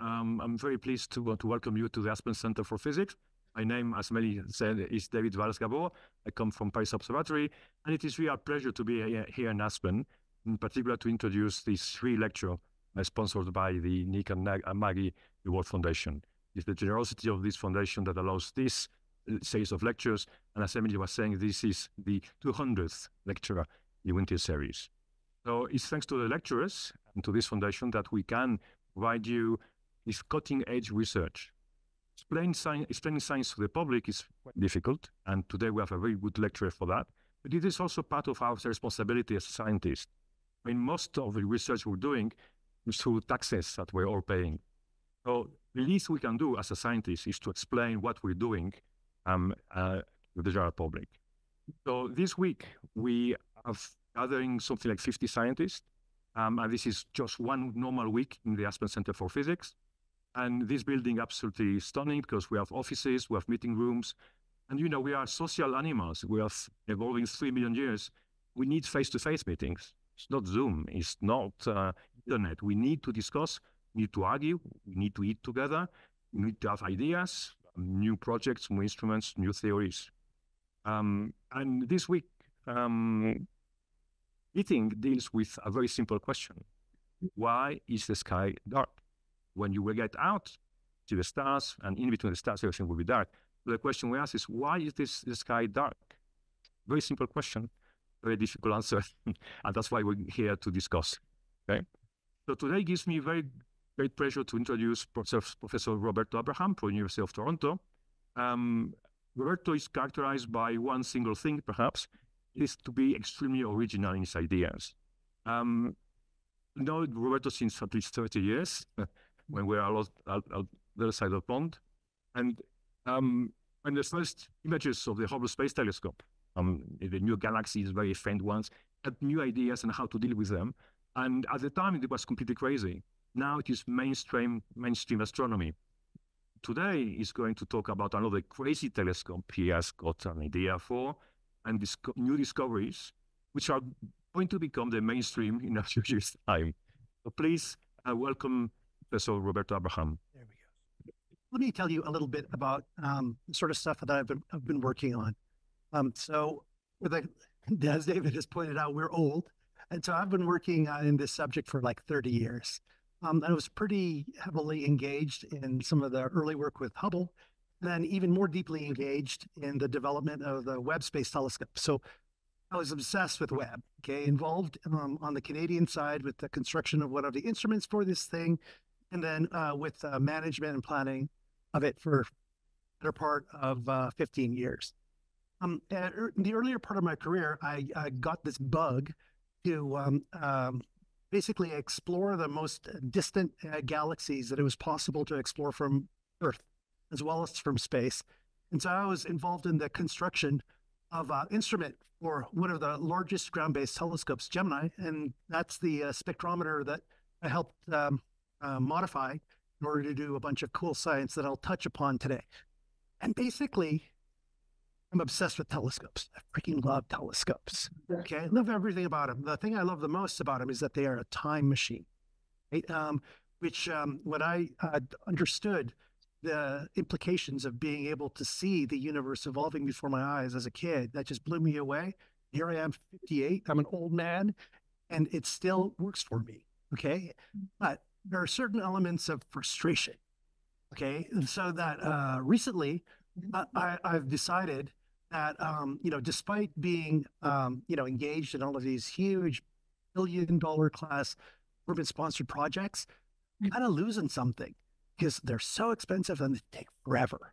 Um, I'm very pleased to, to welcome you to the Aspen Center for Physics. My name, as Meli said, is David Valls-Gabaud. I come from Paris Observatory, and it is really a pleasure to be here in Aspen, in particular to introduce this free lecture uh, sponsored by the Nick and Maggie DeWolf Foundation. It's the generosity of this foundation that allows this uh, series of lectures, and as Emily was saying, this is the 200th lecture in the winter series. So it's thanks to the lecturers and to this foundation that we can provide you this cutting edge research. Explain science, explaining science to the public is difficult, and today we have a very good lecturer for that. But it is also part of our responsibility as scientists. I mean, most of the research we're doing is through taxes that we're all paying. So the least we can do as a scientist is to explain what we're doing um, uh, to the general public. So this week we have gathering something like 50 scientists um, and this is just one normal week in the Aspen Center for Physics. And this building absolutely stunning because we have offices, we have meeting rooms, and you know we are social animals. We have evolving three million years. We need face-to-face meetings. It's not Zoom. It's not uh, internet. We need to discuss. We need to argue. We need to eat together. We need to have ideas, new projects, new instruments, new theories. Um, and this week, um, Eating deals with a very simple question. Why is the sky dark? When you will get out to the stars and in between the stars, everything will be dark. The question we ask is, why is this the sky dark? Very simple question, very difficult answer. and that's why we're here to discuss. Okay. So today gives me very great pleasure to introduce Professor, Roberto Abraham from University of Toronto. Um, Roberto is characterized by one single thing, perhaps, is to be extremely original in his ideas. Um, know Roberto since at least 30 years, when we are out the other side of the pond. And um, when the first images of the Hubble Space Telescope, um, the new galaxies, very faint ones, had new ideas on how to deal with them. And at the time, it was completely crazy. Now it is mainstream, mainstream astronomy. Today, he's going to talk about another crazy telescope he has got an idea for, and disco new discoveries, which are going to become the mainstream in a few years' time. So please uh, welcome Professor Roberto Abraham. There we go. Let me tell you a little bit about um, the sort of stuff that I've been, I've been working on. Um, so, as David has pointed out, we're old. And so I've been working in this subject for like 30 years. Um, I was pretty heavily engaged in some of the early work with Hubble then even more deeply engaged in the development of the Webb Space Telescope. So I was obsessed with Webb, okay, involved um, on the Canadian side with the construction of one of the instruments for this thing, and then uh, with uh, management and planning of it for better part of uh, 15 years. Um, er, in the earlier part of my career, I, I got this bug to um, um, basically explore the most distant uh, galaxies that it was possible to explore from Earth as well as from space. And so I was involved in the construction of an instrument for one of the largest ground-based telescopes, Gemini, and that's the uh, spectrometer that I helped um, uh, modify in order to do a bunch of cool science that I'll touch upon today. And basically, I'm obsessed with telescopes. I freaking love telescopes. Okay, I love everything about them. The thing I love the most about them is that they are a time machine, right? um, which um, what I uh, understood the implications of being able to see the universe evolving before my eyes as a kid. That just blew me away. Here I am, 58. I'm an old man, and it still works for me. Okay. But there are certain elements of frustration. Okay. And so that uh, recently uh, I, I've decided that, um, you know, despite being, um, you know, engaged in all of these huge billion dollar class government sponsored projects, I'm kind of losing something because they're so expensive and they take forever.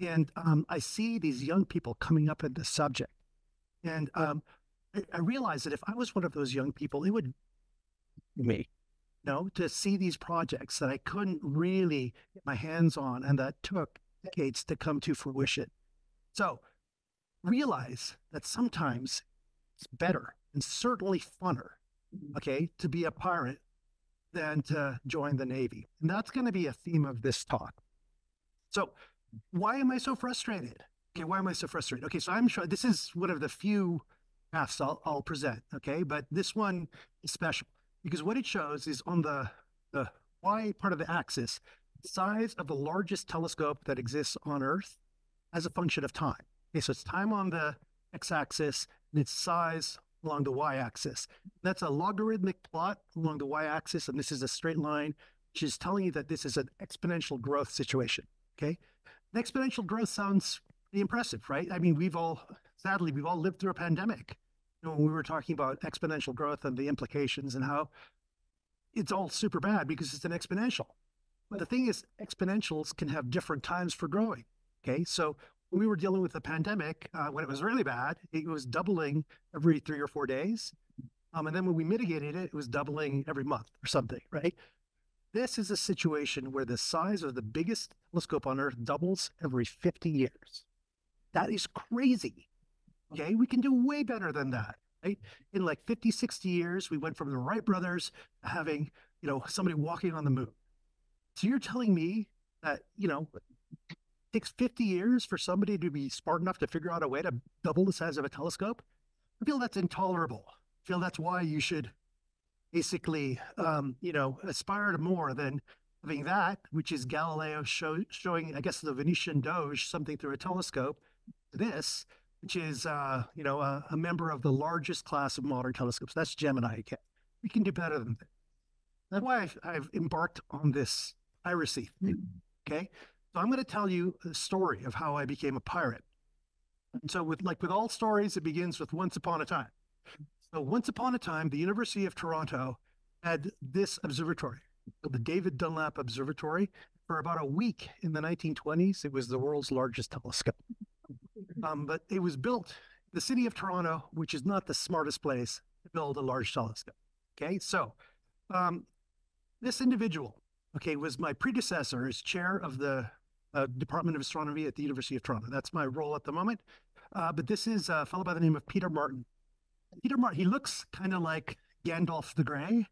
And um, I see these young people coming up in this subject. And um, I, I realize that if I was one of those young people, it would me, you know, to see these projects that I couldn't really get my hands on and that took decades to come to fruition. So realize that sometimes it's better and certainly funner, mm-hmm. okay, to be a pirate than to join the Navy. And that's going to be a theme of this talk. So, why am I so frustrated? Okay, why am I so frustrated? Okay, so I'm sure this is one of the few graphs I'll, I'll present. Okay, but this one is special because what it shows is on the, the y part of the axis, size of the largest telescope that exists on Earth as a function of time. Okay, so it's time on the x-axis and its size along the y-axis. That's a logarithmic plot along the y-axis, and this is a straight line, which is telling you that this is an exponential growth situation. Okay, an exponential growth sounds pretty impressive, right? I mean, we've all, sadly, we've all lived through a pandemic. Know, when we were talking about exponential growth and the implications and how it's all super bad because it's an exponential. But the thing is, exponentials can have different times for growing. Okay, so when we were dealing with the pandemic, uh, when it was really bad, it was doubling every three or four days. Um, and then when we mitigated it, it was doubling every month or something, right? This is a situation where the size of the biggest telescope on Earth doubles every 50 years. That is crazy. Okay, we can do way better than that, right? In like 50, 60 years, we went from the Wright brothers having, you know, somebody walking on the moon. So you're telling me that, you know, takes 50 years for somebody to be smart enough to figure out a way to double the size of a telescope. I feel that's intolerable. I feel that's why you should basically, um, you know, aspire to more than having that, which is Galileo show, showing, I guess, the Venetian Doge something through a telescope. This, which is, uh, you know, a, a, member of the largest class of modern telescopes. That's Gemini. We can do better than that. That's why I've, I've embarked on this piracy. Okay. So I'm going to tell you a story of how I became a pirate. And so with like with all stories, it begins with once upon a time. So once upon a time, the University of Toronto had this observatory, the David Dunlap Observatory. For about a week in the 1920s, it was the world's largest telescope. Um, but it was built, the city of Toronto, which is not the smartest place to build a large telescope. Okay, so um, this individual, okay, was my predecessor as chair of the uh, Department of Astronomy at the University of Toronto. That's my role at the moment. Uh, but this is a fellow by the name of Peter Martin. Peter Martin, he looks kind of like Gandalf the Grey,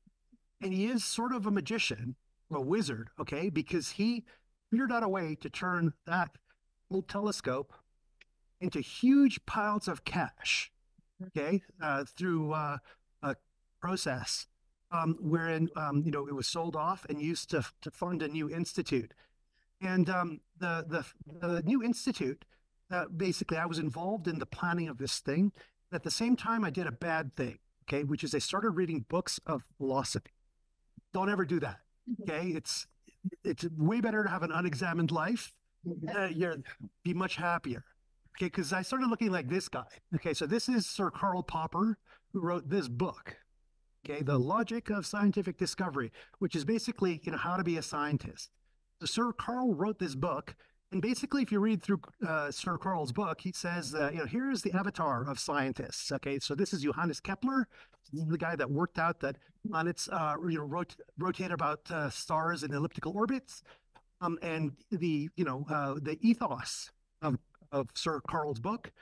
and he is sort of a magician, a wizard, okay, because he figured out a way to turn that old telescope into huge piles of cash, okay, uh, through uh, a process um, wherein um, you know it was sold off and used to to fund a new institute. And um, the, the, the new institute, uh, basically, I was involved in the planning of this thing. At the same time, I did a bad thing, okay, which is I started reading books of philosophy. Don't ever do that, mm-hmm. okay? It's it's way better to have an unexamined life. Mm-hmm. Uh, you're be much happier, okay? Because I started looking like this guy. Okay, so this is Sir Karl Popper who wrote this book, okay, The Logic of Scientific Discovery, which is basically you know how to be a scientist. So Sir Karl wrote this book, and basically, if you read through uh, Sir Karl's book, he says, uh, you know, here is the avatar of scientists. Okay, so this is Johannes Kepler, the guy that worked out that planets, uh, you know, rot- rotate about uh, stars in elliptical orbits, um, and the, you know, uh, the ethos of Sir Karl's book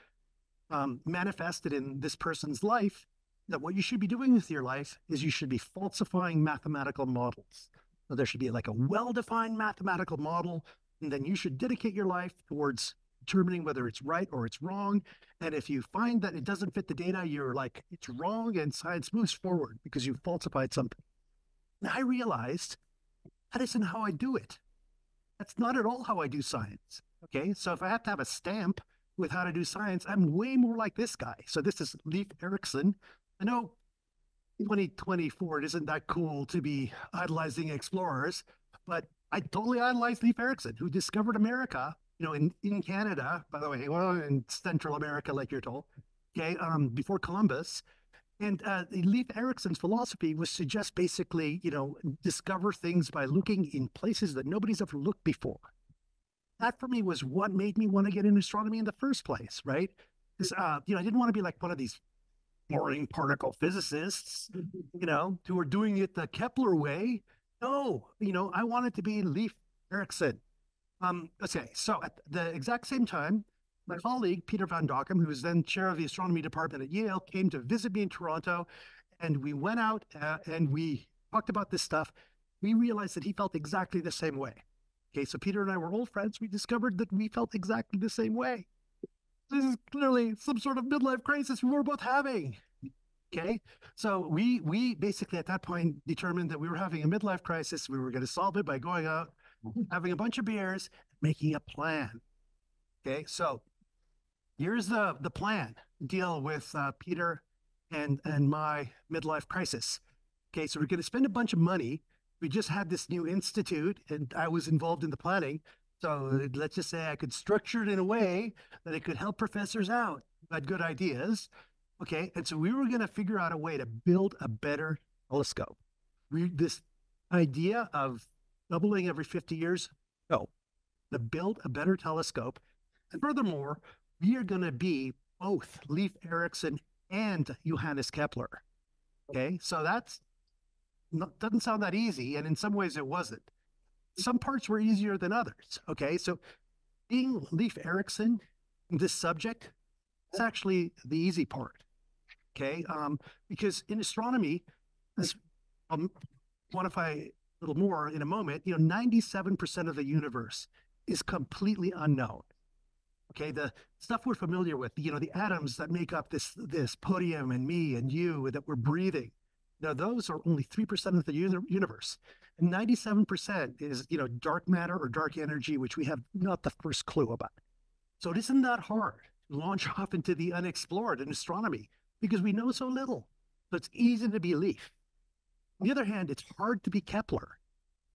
um, manifested in this person's life. That what you should be doing with your life is you should be falsifying mathematical models. So there should be like a well-defined mathematical model, and then you should dedicate your life towards determining whether it's right or it's wrong. And if you find that it doesn't fit the data, you're like, it's wrong, and science moves forward because you falsified something. And I realized that isn't how I do it. That's not at all how I do science. Okay, so if I have to have a stamp with how to do science, I'm way more like this guy. So this is Leif Erikson. I know 2024, it isn't that cool to be idolizing explorers, but I totally idolize Leif Erikson, who discovered America, you know, in, in Canada, by the way, well, in Central America, like you're told, okay, um, before Columbus. And uh, Leif Erikson's philosophy was to just basically, you know, discover things by looking in places that nobody's ever looked before. That for me was what made me want to get into astronomy in the first place, right? Because, uh, you know, I didn't want to be like one of these boring particle physicists, you know, who are doing it the Kepler way. No, you know, I wanted to be Leif Erikson. Um, okay, so at the exact same time, my colleague Peter Van Dokkum, who was then chair of the astronomy department at Yale, came to visit me in Toronto, and we went out uh, and we talked about this stuff. We realized that he felt exactly the same way. Okay, so Peter and I were old friends. We discovered that we felt exactly the same way. This is clearly some sort of midlife crisis we were both having. Okay, so we we basically at that point determined that we were having a midlife crisis. We were going to solve it by going out, having a bunch of beers, making a plan. Okay, so here's the the plan. Deal with uh, Peter and and my midlife crisis. Okay, so we're going to spend a bunch of money. We just had this new institute, and I was involved in the planning. So let's just say I could structure it in a way that it could help professors out. who Had good ideas. Okay, and so we were going to figure out a way to build a better telescope. We this idea of doubling every 50 years, no, to build a better telescope. And furthermore, we are going to be both Leif Erikson and Johannes Kepler. Okay, so that's not, doesn't sound that easy, and in some ways it wasn't. Some parts were easier than others. Okay, so being Leif Erikson this subject is actually the easy part. Okay, um, because in astronomy, as I'll quantify a little more in a moment, you know, 97% of the universe is completely unknown. Okay, the stuff we're familiar with, you know, the atoms that make up this this podium and me and you that we're breathing, now those are only 3% of the universe. And 97% is, you know, dark matter or dark energy, which we have not the first clue about. So it isn't that hard to launch off into the unexplored in astronomy because we know so little. So it's easy to believe. On the other hand, it's hard to be Kepler.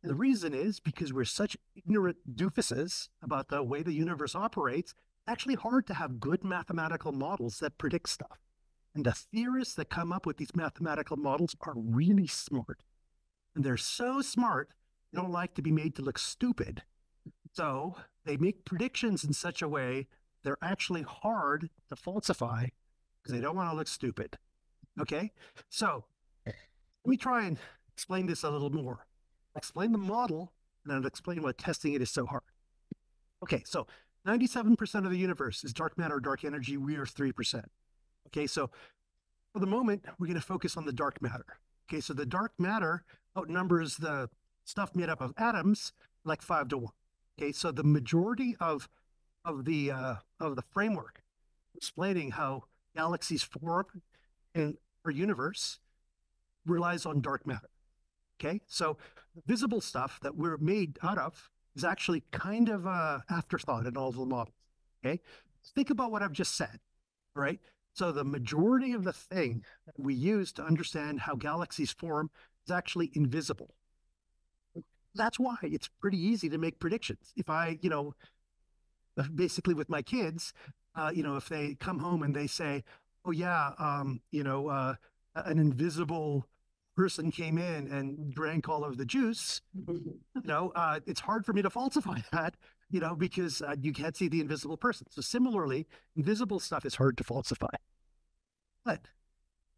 And the reason is because we're such ignorant doofuses about the way the universe operates, actually hard to have good mathematical models that predict stuff. And the theorists that come up with these mathematical models are really smart. And they're so smart, they don't like to be made to look stupid. So they make predictions in such a way they're actually hard to falsify because they don't want to look stupid. Okay? So let me try and explain this a little more. Explain the model and I'll explain why testing it is so hard. Okay, so 97% of the universe is dark matter or dark energy. We are 3%. Okay, so for the moment, we're going to focus on the dark matter. Okay, so the dark matter outnumbers the stuff made up of atoms like five to one. Okay, so the majority of of the uh, of the framework explaining how galaxies form in our universe relies on dark matter. Okay, so the visible stuff that we're made out of is actually kind of a afterthought in all of the models. Okay, think about what I've just said. Right, so the majority of the thing that we use to understand how galaxies form is actually invisible. That's why it's pretty easy to make predictions. If I, you know, basically with my kids, uh, you know, if they come home and they say, "Oh yeah, um, you know, uh, an invisible person came in and drank all of the juice," you know, uh, it's hard for me to falsify that, you know, because uh, you can't see the invisible person. So similarly, invisible stuff is hard to falsify. But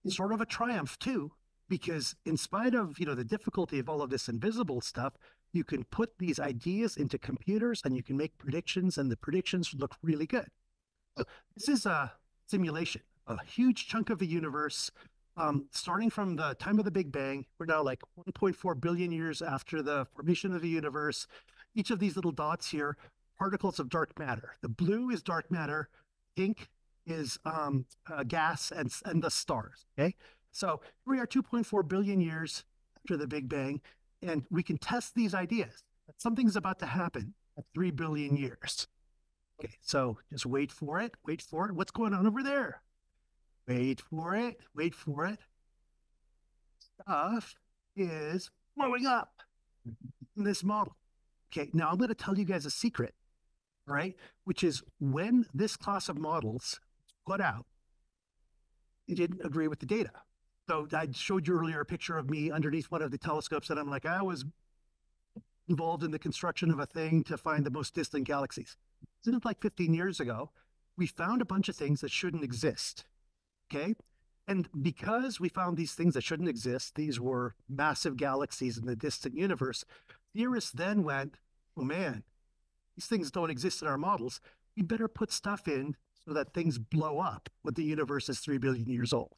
it's sort of a triumph too, because in spite of you know the difficulty of all of this invisible stuff, you can put these ideas into computers and you can make predictions, and the predictions look really good. So this is a simulation, a huge chunk of the universe. Um, starting from the time of the Big Bang, we're now like 1.4 billion years after the formation of the universe. Each of these little dots here, particles of dark matter. The blue is dark matter, pink is um, uh, gas, and, and the stars. Okay, so we are 2.4 billion years after the Big Bang, and we can test these ideas. That something's about to happen at 3 billion years. Okay, so just wait for it, wait for it. What's going on over there? Wait for it, wait for it. Stuff is blowing up in this model. Okay, now I'm going to tell you guys a secret, right? Which is when this class of models put out, it didn't agree with the data. So I showed you earlier a picture of me underneath one of the telescopes, and I'm like, I was involved in the construction of a thing to find the most distant galaxies. Isn't it like 15 years ago? We found a bunch of things that shouldn't exist. Okay. And because we found these things that shouldn't exist, these were massive galaxies in the distant universe, theorists then went, oh man, these things don't exist in our models. We better put stuff in so that things blow up when the universe is 3 billion years old.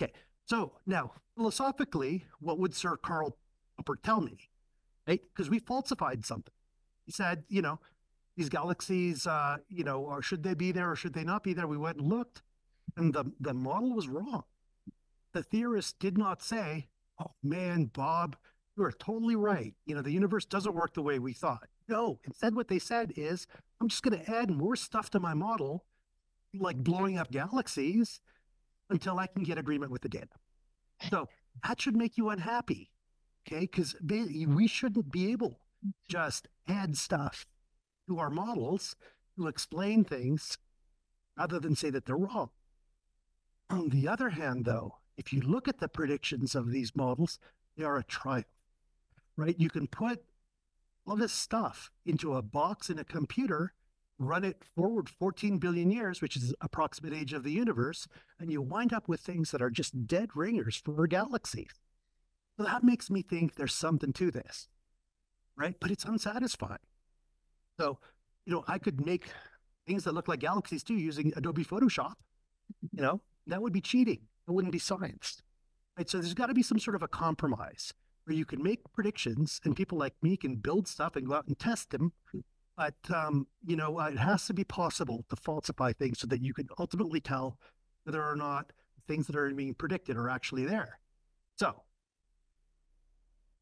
Okay, so now philosophically, what would Sir Karl Popper tell me? Right? Because we falsified something. He said, you know, these galaxies, uh, you know, or should they be there or should they not be there? We went and looked, and the, the model was wrong. the theorists did not say, oh man, Bob, you are totally right. You know, the universe doesn't work the way we thought. No, instead, what they said is, I'm just going to add more stuff to my model, like blowing up galaxies, until I can get agreement with the data. So that should make you unhappy. Okay. Because we shouldn't be able just add stuff to our models to explain things rather than say that they're wrong. On the other hand, though, if you look at the predictions of these models, they are a triumph, right? You can put all this stuff into a box in a computer, run it forward 14 billion years, which is approximate age of the universe, and you wind up with things that are just dead ringers for galaxies. So that makes me think there's something to this, right? But it's unsatisfying. So, you know, I could make things that look like galaxies too using Adobe Photoshop. You know, that would be cheating. It wouldn't be science. Right. So there's got to be some sort of a compromise where you can make predictions and people like me can build stuff and go out and test them. But, um, you know, it has to be possible to falsify things so that you can ultimately tell whether or not things that are being predicted are actually there. So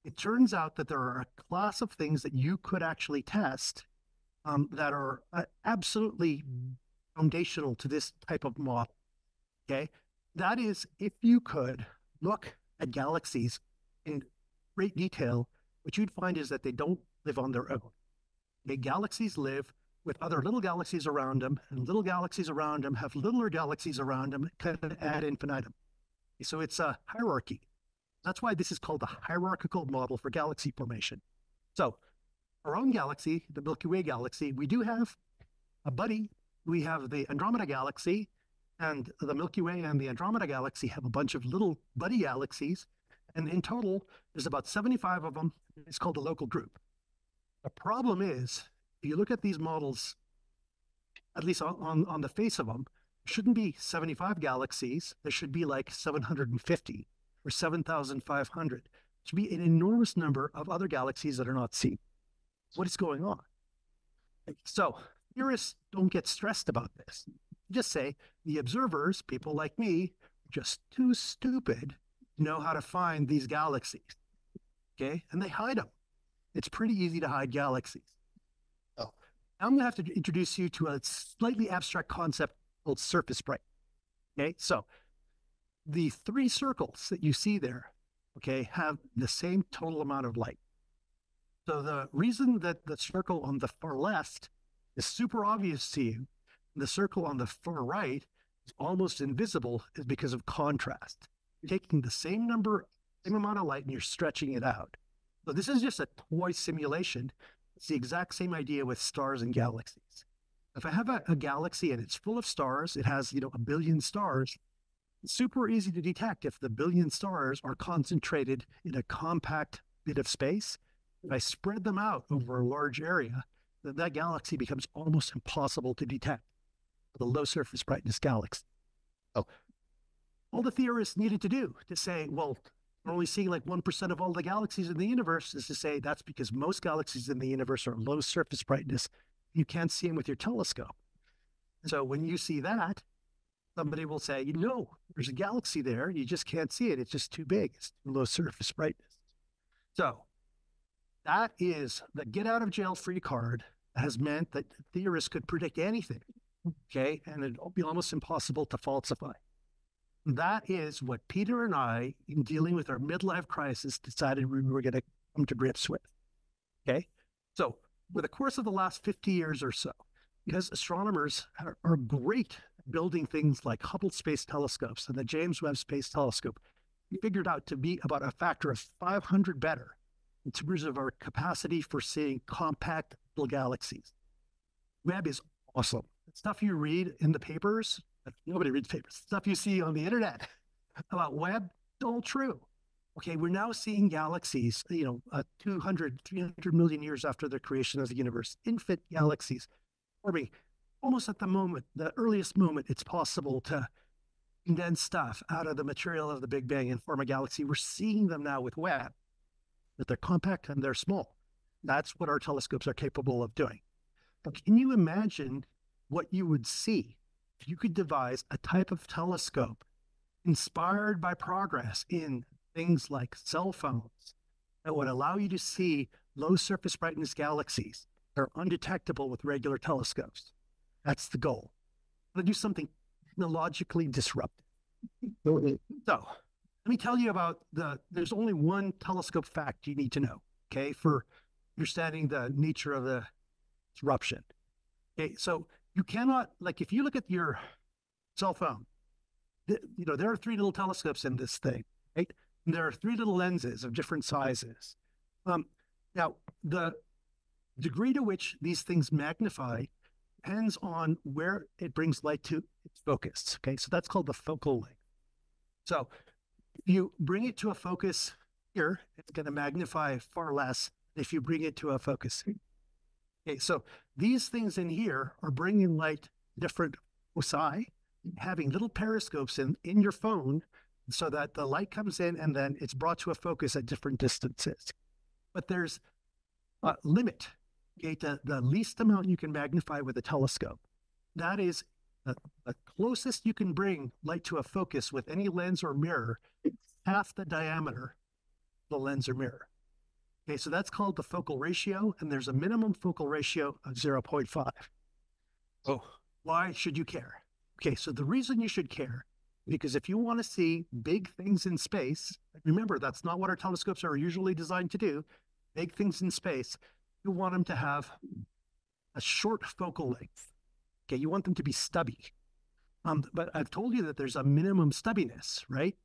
it turns out that there are a class of things that you could actually test um, that are uh, absolutely foundational to this type of model. Okay. That is, if you could look at galaxies in great detail, what you'd find is that they don't live on their own. Galaxies live with other little galaxies around them, and little galaxies around them have littler galaxies around them, kind of ad infinitum. So it's a hierarchy. That's why this is called the hierarchical model for galaxy formation. So our own galaxy, the Milky Way galaxy, we do have a buddy. We have the Andromeda galaxy, and the Milky Way and the Andromeda galaxy have a bunch of little buddy galaxies. And in total, there's about 75 of them. It's called a local group. The problem is, if you look at these models, at least on, on, on the face of them, shouldn't be 75 galaxies. There should be like 750 or 7,500. It should be an enormous number of other galaxies that are not seen. What is going on? So theorists don't get stressed about this. Just say the observers, people like me, just too stupid know how to find these galaxies. Okay. And they hide them. It's pretty easy to hide galaxies. Oh. I'm going to have to introduce you to a slightly abstract concept called surface brightness. Okay. So the three circles that you see there, okay, have the same total amount of light. So the reason that the circle on the far left is super obvious to you, the circle on the far right is almost invisible is because of contrast. You're taking the same number, same amount of light and you're stretching it out. So this is just a toy simulation. It's the exact same idea with stars and galaxies. If I have a, a galaxy and it's full of stars, it has, you know, a billion stars, it's super easy to detect if the billion stars are concentrated in a compact bit of space if I spread them out over a large area, then that galaxy becomes almost impossible to detect the low surface brightness galaxy. Oh, all the theorists needed to do to say, well, we're only seeing like 1% of all the galaxies in the universe is to say that's because most galaxies in the universe are low surface brightness. You can't see them with your telescope. So when you see that, somebody will say, you know, there's a galaxy there. You just can't see it. It's just too big. It's too low surface brightness. So that is the get out of jail free card has meant that theorists could predict anything. Okay. And it'd be almost impossible to falsify. That is what Peter and I, in dealing with our midlife crisis, decided we were going to come to grips with. Okay. So, with the course of the last 50 years or so, because astronomers are, are great building things like Hubble Space Telescopes and the James Webb Space Telescope, we figured out to be about a factor of 500 better in terms of our capacity for seeing compact galaxies. Webb is awesome. The stuff you read in the papers, nobody reads papers, stuff you see on the internet about Webb, all true. Okay, we're now seeing galaxies, you know, uh, 200, 300 million years after the creation of the universe, infant galaxies forming almost at the moment, the earliest moment it's possible to condense stuff out of the material of the Big Bang and form a galaxy. We're seeing them now with Webb, that they're compact and they're small. That's what our telescopes are capable of doing. But can you imagine what you would see if you could devise a type of telescope inspired by progress in things like cell phones that would allow you to see low surface brightness galaxies that are undetectable with regular telescopes. That's the goal. To do something technologically disruptive. So, let me tell you about the. There's only one telescope fact you need to know. Okay, for understanding the nature of the disruption. Okay, so you cannot like if you look at your cell phone, you know there are three little telescopes in this thing, right? And there are three little lenses of different sizes. Um, now the degree to which these things magnify depends on where it brings light to its focus. Okay, so that's called the focal length. So if you bring it to a focus here, it's going to magnify far less if you bring it to a focus. Okay, so these things in here are bringing light different foci, having little periscopes in, in your phone so that the light comes in and then it's brought to a focus at different distances. But there's a limit okay, to the least amount you can magnify with a telescope. That is the, the closest you can bring light to a focus with any lens or mirror, half the diameter the lens or mirror. Okay, so that's called the focal ratio, and there's a minimum focal ratio of 0.5. Oh, why should you care? Okay, so the reason you should care, because if you want to see big things in space, remember that's not what our telescopes are usually designed to do, big things in space, you want them to have a short focal length. Okay, you want them to be stubby. Um, but I've told you that there's a minimum stubbiness, right?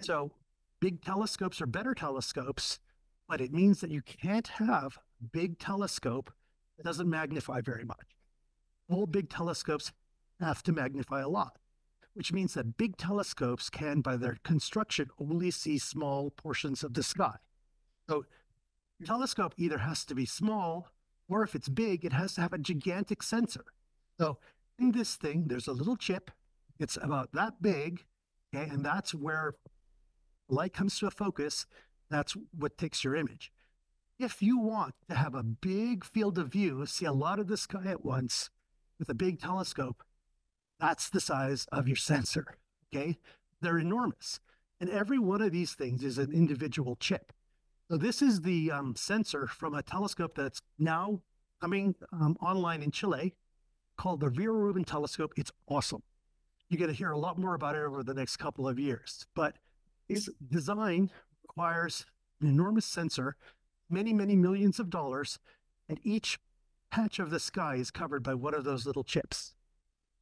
So big telescopes are better telescopes, but it means that you can't have big telescope that doesn't magnify very much. All big telescopes have to magnify a lot, which means that big telescopes can, by their construction, only see small portions of the sky. So telescope either has to be small, or if it's big, it has to have a gigantic sensor. So in this thing, there's a little chip. It's about that big, okay, and that's where light comes to a focus. That's what takes your image. If you want to have a big field of view, see a lot of the sky at once with a big telescope, that's the size of your sensor. Okay, they're enormous, and every one of these things is an individual chip. So this is the um, sensor from a telescope that's now coming um, online in Chile called the Vera Rubin telescope. It's awesome. You're going to hear a lot more about it over the next couple of years. But its design requires an enormous sensor, many, many millions of dollars, and each patch of the sky is covered by one of those little chips.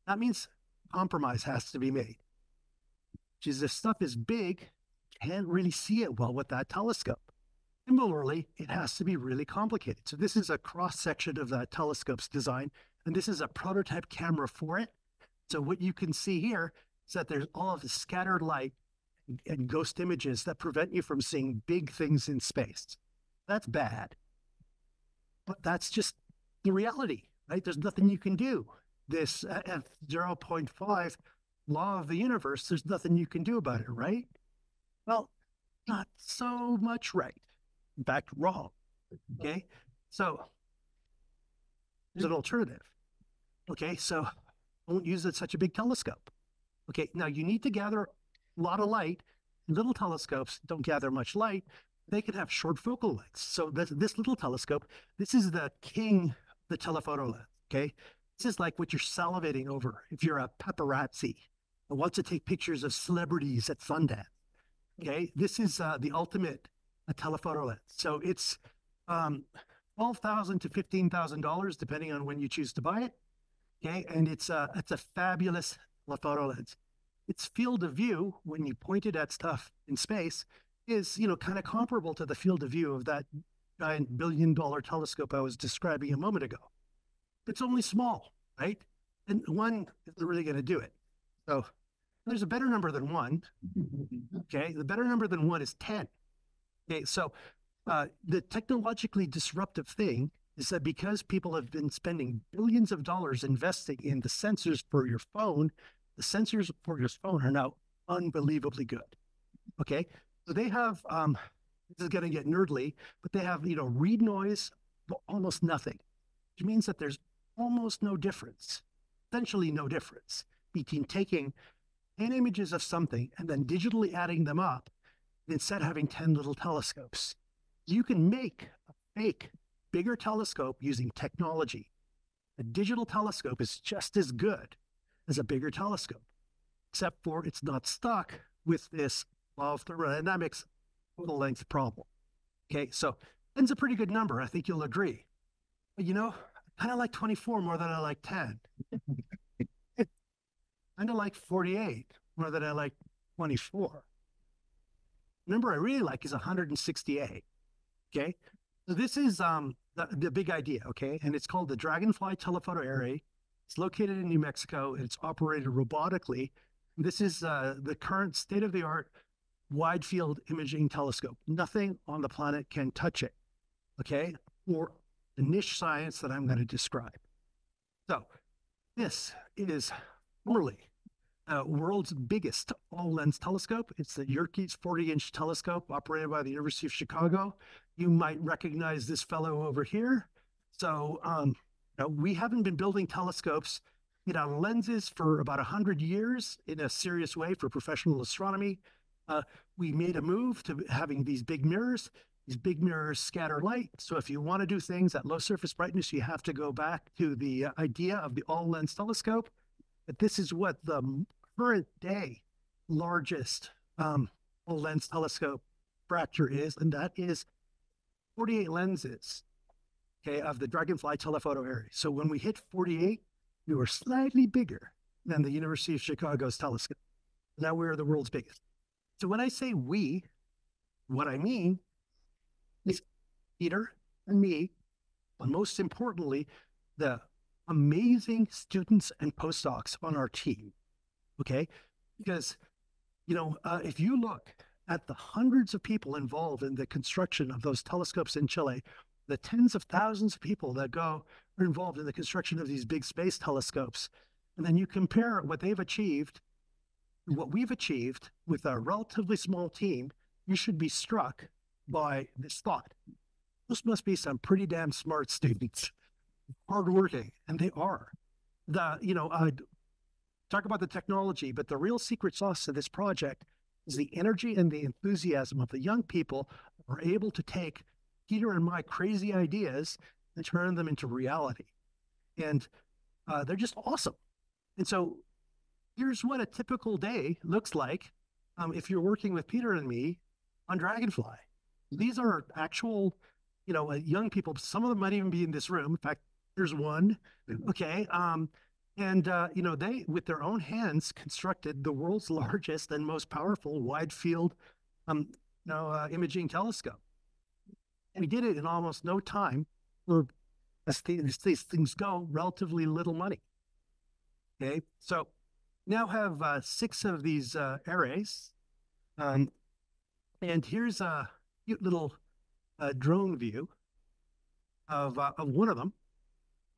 That means compromise has to be made. Which is if stuff is big, can't really see it well with that telescope. Similarly, it has to be really complicated. So this is a cross section of that telescope's design, and this is a prototype camera for it. So what you can see here is that there's all of the scattered light and ghost images that prevent you from seeing big things in space. That's bad. But that's just the reality, right? There's nothing you can do. This uh, at 0.5 law of the universe, there's nothing you can do about it, right? Well, not so much right in fact, wrong. Okay. So there's an alternative. Okay. So don't use it such a big telescope. Okay. Now you need to gather a lot of light. Little telescopes don't gather much light. They can have short focal lengths. So this, this little telescope, this is the king, the telephoto lens. Okay. This is like what you're salivating over if you're a paparazzi and wants to take pictures of celebrities at Sundance. Okay. This is uh, the ultimate a telephoto lens. So it's um, twelve thousand to fifteen thousand dollars, depending on when you choose to buy it. Okay, and it's a it's a fabulous telephoto lens. Its field of view, when you point it at stuff in space, is you know kind of comparable to the field of view of that giant billion dollar telescope I was describing a moment ago. It's only small, right? And one isn't really going to do it. So there's a better number than one. Okay, the better number than one is ten. Okay, so uh, the technologically disruptive thing is that because people have been spending billions of dollars investing in the sensors for your phone, the sensors for your phone are now unbelievably good. Okay, so they have um, this is going to get nerdly, but they have you know read noise almost nothing, which means that there's almost no difference, essentially no difference between taking 10 images of something and then digitally adding them up instead of having 10 little telescopes. You can make a fake bigger telescope using technology. A digital telescope is just as good as a bigger telescope, except for it's not stuck with this law of thermodynamics total length problem. Okay, so 10's a pretty good number. I think you'll agree. But you know, I kind of like 24 more than I like 10. kind of like 48 more than I like 24. Number I really like is 168. Okay, so this is um the, the big idea. Okay, and it's called the Dragonfly Telephoto Array. It's located in New Mexico and it's operated robotically. This is uh, the current state of the art wide field imaging telescope. Nothing on the planet can touch it. Okay, or the niche science that I'm going to describe. So, this is formerly uh, world's biggest all lens telescope. It's the Yerkes 40 inch telescope operated by the University of Chicago. You might recognize this fellow over here. So, um, know, we haven't been building telescopes you know, lenses for about 100 years in a serious way for professional astronomy. Uh, we made a move to having these big mirrors. These big mirrors scatter light. So if you want to do things at low surface brightness, you have to go back to the idea of the all lens telescope. But this is what the current day largest um, all lens telescope fracture is, and that is 48 lenses, okay, of the Dragonfly telephoto array. So when we hit 48, we were slightly bigger than the University of Chicago's telescope. Now we're the world's biggest. So when I say we, what I mean is Peter and me, but most importantly, the amazing students and postdocs on our team. Okay. Because, you know, uh, if you look at the hundreds of people involved in the construction of those telescopes in Chile, the tens of thousands of people that go are involved in the construction of these big space telescopes, and then you compare what they've achieved what we've achieved with a relatively small team, you should be struck by this thought. Those must be some pretty damn smart students, hardworking, and they are. The you know, uh, talk about the technology, but the real secret sauce to this project is the energy and the enthusiasm of the young people who are able to take Peter and my crazy ideas and turn them into reality. And uh, they're just awesome. And so here's what a typical day looks like um, if you're working with Peter and me on Dragonfly. These are actual, you know, uh, young people. Some of them might even be in this room. In fact, there's one. Okay. Um, and, uh, you know, they, with their own hands, constructed the world's largest and most powerful wide field um, you know, uh, imaging telescope. We did it in almost no time for, as these, things go, relatively little money. Okay. So, now have uh, six of these uh, arrays. Um, and here's a cute little uh, drone view of, uh, of one of them.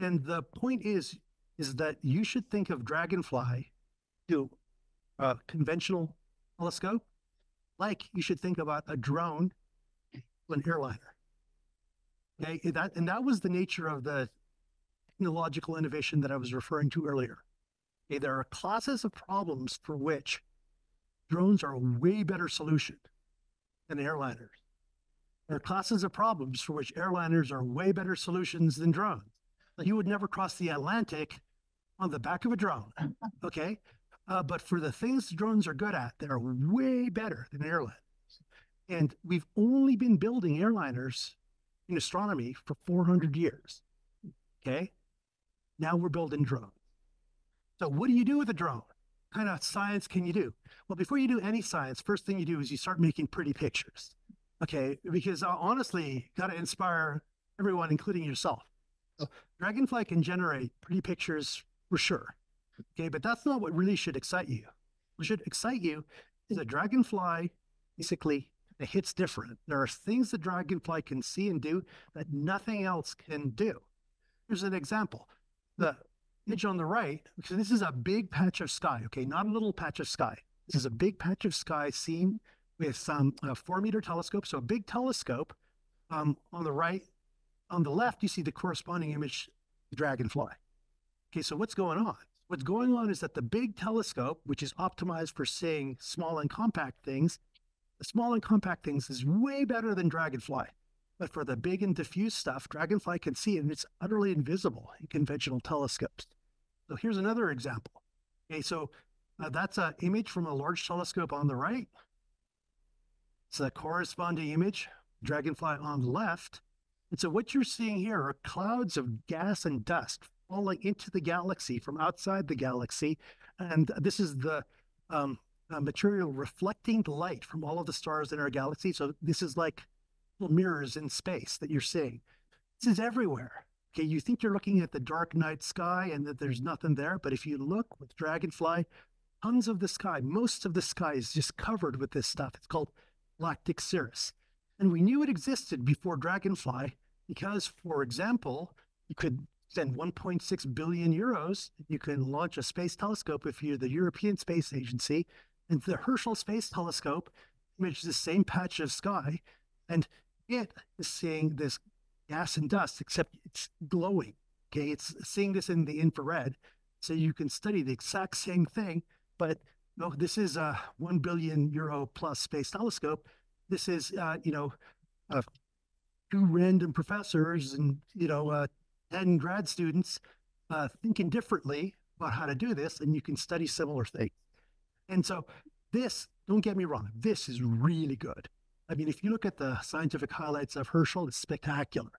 And the point is, is that you should think of Dragonfly to a conventional telescope, like you should think about a drone to an airliner. Okay, that, and that was the nature of the technological innovation that I was referring to earlier. Okay, there are classes of problems for which drones are a way better solution than airliners. There are classes of problems for which airliners are way better solutions than drones. Like you would never cross the Atlantic on the back of a drone, okay? Uh, but for the things drones are good at, they're way better than airliners. And we've only been building airliners in astronomy for 400 years, okay? Now we're building drones. So what do you do with a drone? What kind of science can you do? Well, before you do any science, first thing you do is you start making pretty pictures. Okay, because uh, honestly, got to inspire everyone, including yourself. Dragonfly can generate pretty pictures for sure. Okay, but that's not what really should excite you. What should excite you is a Dragonfly basically it hits different. There are things that Dragonfly can see and do that nothing else can do. Here's an example. The image on the right, because this is a big patch of sky, okay, not a little patch of sky. This is a big patch of sky seen with um, a four meter telescope. So a big telescope um, on the right. On the left, you see the corresponding image, the dragonfly. Okay, so what's going on? What's going on is that the big telescope, which is optimized for seeing small and compact things, the small and compact things is way better than Dragonfly. But for the big and diffuse stuff, Dragonfly can see it and it's utterly invisible in conventional telescopes. So here's another example. Okay, so uh, that's an image from a large telescope on the right. It's a corresponding image, Dragonfly on the left. And so what you're seeing here are clouds of gas and dust falling into the galaxy from outside the galaxy. And this is the um, uh, material reflecting the light from all of the stars in our galaxy. So this is like little mirrors in space that you're seeing. This is everywhere. Okay, you think you're looking at the dark night sky and that there's nothing there, but if you look with Dragonfly, tons of the sky, most of the sky is just covered with this stuff. It's called galactic cirrus. And we knew it existed before Dragonfly because, for example, you could spend 1.6 billion euros. You can launch a space telescope if you're the European Space Agency. And the Herschel Space Telescope images the same patch of sky. And it is seeing this gas and dust, except it's glowing. Okay, it's seeing this in the infrared. So you can study the exact same thing, but no, this is a 1 billion euro plus space telescope. This is, uh, you know, uh, two random professors and, you know, uh, 10 grad students uh, thinking differently about how to do this, and you can study similar things. And so, this, don't get me wrong, this is really good. I mean, if you look at the scientific highlights of Herschel, it's spectacular.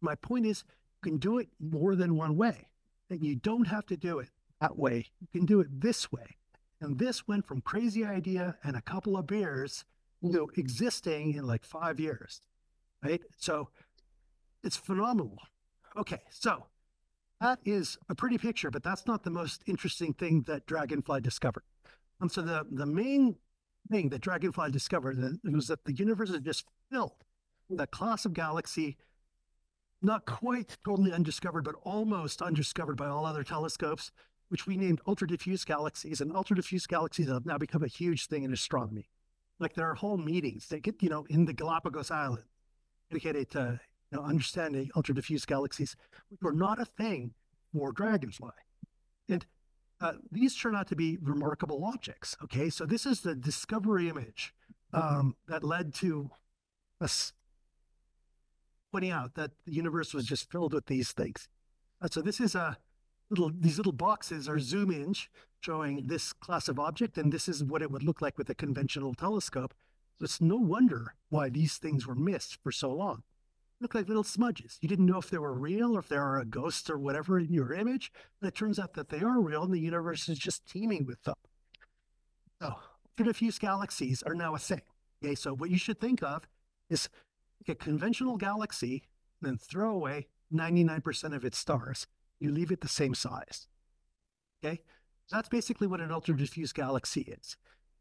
My point is, you can do it more than one way, and you don't have to do it that way. You can do it this way. And this went from crazy idea and a couple of beers to existing in like five years, right? So it's phenomenal. Okay, so that is a pretty picture, but that's not the most interesting thing that Dragonfly discovered. And so the, the main thing that Dragonfly discovered was that the universe is just filled with a class of galaxy, not quite totally undiscovered, but almost undiscovered by all other telescopes, which we named ultra diffuse galaxies. And ultra diffuse galaxies have now become a huge thing in astronomy. Like there are whole meetings they get, you know, in the Galapagos Island dedicated to you know, understanding ultra diffuse galaxies, which were not a thing for Dragonfly. Uh, these turn out to be remarkable objects. Okay, so this is the discovery image um, that led to us pointing out that the universe was just filled with these things. Uh, so this is a little; these little boxes are zoom in showing this class of object, and this is what it would look like with a conventional telescope. So it's no wonder why these things were missed for so long look like little smudges. You didn't know if they were real or if they were a ghost or whatever in your image. But it turns out that they are real and the universe is just teeming with them. So ultra diffuse galaxies are now a thing. Okay, so what you should think of is a conventional galaxy, then throw away 99% of its stars. You leave it the same size. Okay, that's basically what an ultra diffuse galaxy is.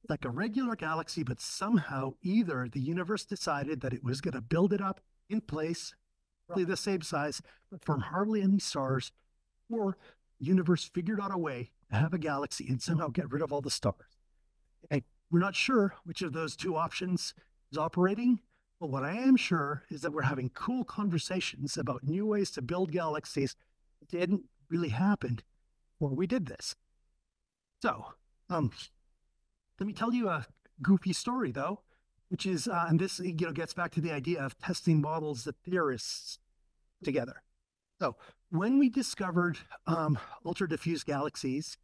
Like a regular galaxy, but somehow either the universe decided that it was going to build it up in place, roughly the same size, but from hardly any stars, or the universe figured out a way to have a galaxy and somehow get rid of all the stars. And we're not sure which of those two options is operating, but what I am sure is that we're having cool conversations about new ways to build galaxies that didn't really happen before we did this. So, um, let me tell you a goofy story though which is, uh, and this you know gets back to the idea of testing models that theorists together. So when we discovered um, ultra diffuse galaxies,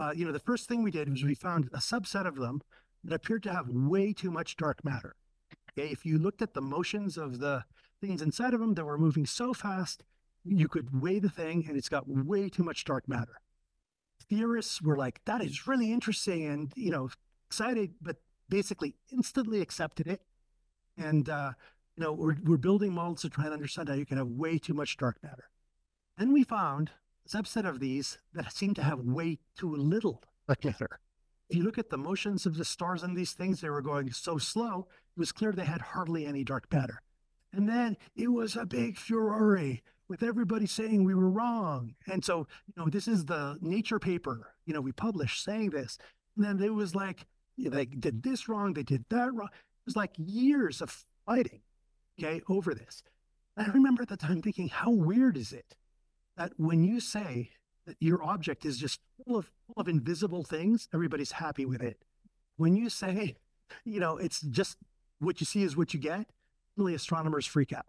uh, you know, the first thing we did was we found a subset of them that appeared to have way too much dark matter. Okay, if you looked at the motions of the things inside of them that were moving so fast, you could weigh the thing and it's got way too much dark matter. Theorists were like, that is really interesting and, you know, excited, but basically instantly accepted it. And, uh, you know, we're, we're building models to try and understand how you can have way too much dark matter. Then we found a subset of these that seem to have way too little dark matter. If you look at the motions of the stars in these things, they were going so slow, it was clear they had hardly any dark matter. And then it was a big furore with everybody saying we were wrong. And so, you know, this is the nature paper, you know, we published saying this. And then it was like, they did this wrong, they did that wrong. It was like years of fighting, okay, over this. I remember at the time thinking, how weird is it that when you say that your object is just full of, full of invisible things, everybody's happy with it. When you say, you know, it's just what you see is what you get, really astronomers freak out.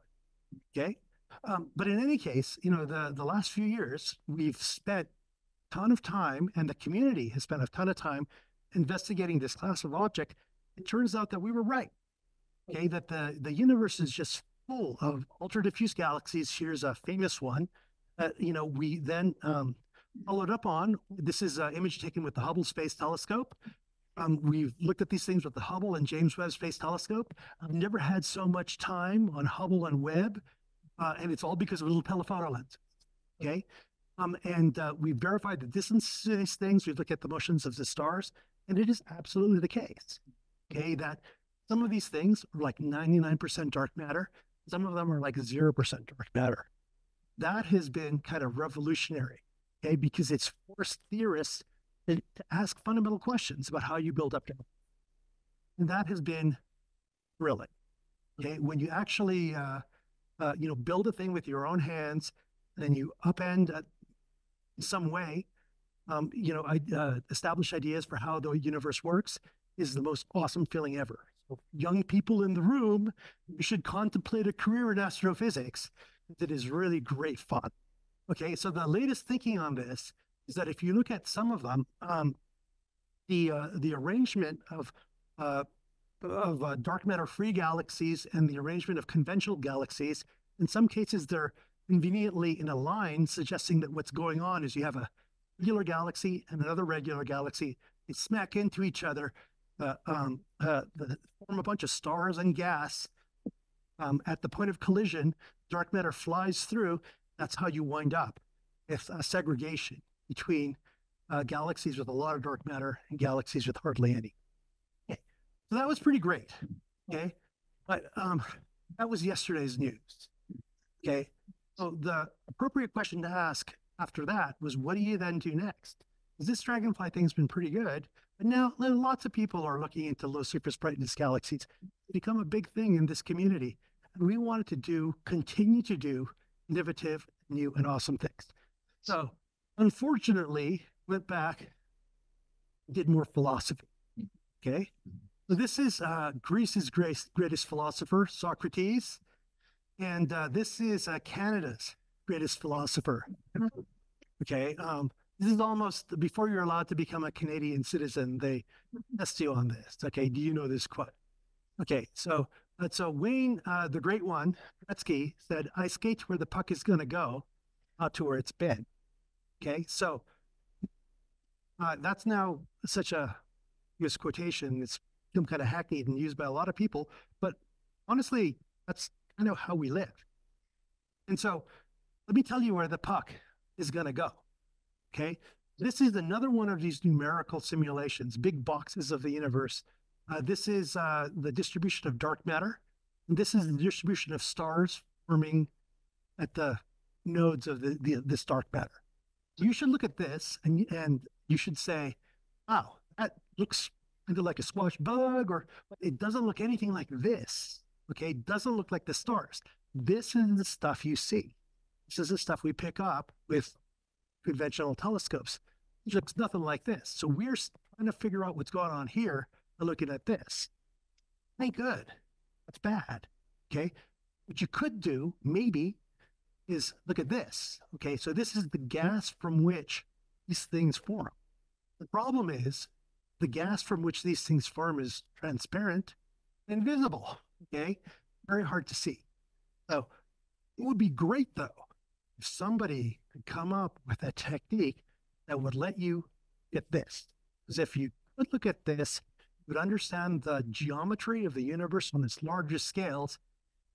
Okay. Um, but in any case, you know, the, the last few years, we've spent a ton of time and the community has spent a ton of time investigating this class of object. It turns out that we were right. Okay. That the, the universe is just full of ultra diffuse galaxies. Here's a famous one. Uh, you know, we then um, followed up on this is an image taken with the Hubble Space Telescope. Um, we've looked at these things with the Hubble and James Webb Space Telescope. I've never had so much time on Hubble and Webb, uh, and it's all because of little telephoto lenses. Okay. Um, and uh, we've verified the distance of these things. We've looked at the motions of the stars, and it is absolutely the case. Okay. That some of these things are like 99% dark matter, some of them are like 0% dark matter. That has been kind of revolutionary, okay, because it's forced theorists to, to ask fundamental questions about how you build up data. And that has been thrilling. Okay, when you actually, uh, uh, you know, build a thing with your own hands, and you upend uh, in some way, um, you know, I, uh, establish ideas for how the universe works is the most awesome feeling ever. So young people in the room, you should contemplate a career in astrophysics. It is really great fun. Okay, so the latest thinking on this is that if you look at some of them, um, the uh, the arrangement of uh, of uh, dark matter free galaxies and the arrangement of conventional galaxies, in some cases they're conveniently in a line, suggesting that what's going on is you have a regular galaxy and another regular galaxy. They smack into each other, uh, um, uh, form a bunch of stars and gas. Um, at the point of collision, dark matter flies through. That's how you wind up with a segregation between uh, galaxies with a lot of dark matter and galaxies with hardly any. Okay. So that was pretty great. Okay. But um, that was yesterday's news. Okay. So the appropriate question to ask after that was what do you then do next? This dragonfly thing's been pretty good, but now lots of people are looking into low surface brightness galaxies. It's become a big thing in this community. And we wanted to do, continue to do innovative, new, and awesome things. So unfortunately went back, did more philosophy. Okay. So this is uh, Greece's greatest, greatest philosopher, Socrates. And uh, this is uh, Canada's greatest philosopher. Okay. Um, this is almost before you're allowed to become a Canadian citizen, they test you on this. Okay. Do you know this quote? Okay. So, uh, so Wayne, uh, the great one, Gretzky, said, I skate where the puck is going to go, not to where it's been. Okay, so uh, that's now such a misquotation. It's become kind of hackneyed and used by a lot of people, but honestly, that's kind of how we live. And so let me tell you where the puck is going to go. Okay, this is another one of these numerical simulations, big boxes of the universe. Uh, this is uh, the distribution of dark matter. And this is the distribution of stars forming at the nodes of the, the this dark matter you should look at this and and you should say, wow, that looks either like a squash bug or it doesn't look anything like this. Okay, it doesn't look like the stars. This is the stuff you see. This is the stuff we pick up with conventional telescopes. It looks nothing like this. So we're trying to figure out what's going on here by looking at this. Ain't good. That's bad. Okay. What you could do, maybe, is look at this. Okay, so this is the gas from which these things form. The problem is the gas from which these things form is transparent and visible. Okay, very hard to see. So it would be great though if somebody could come up with a technique that would let you get this. Because if you could look at this, you would understand the geometry of the universe on its largest scales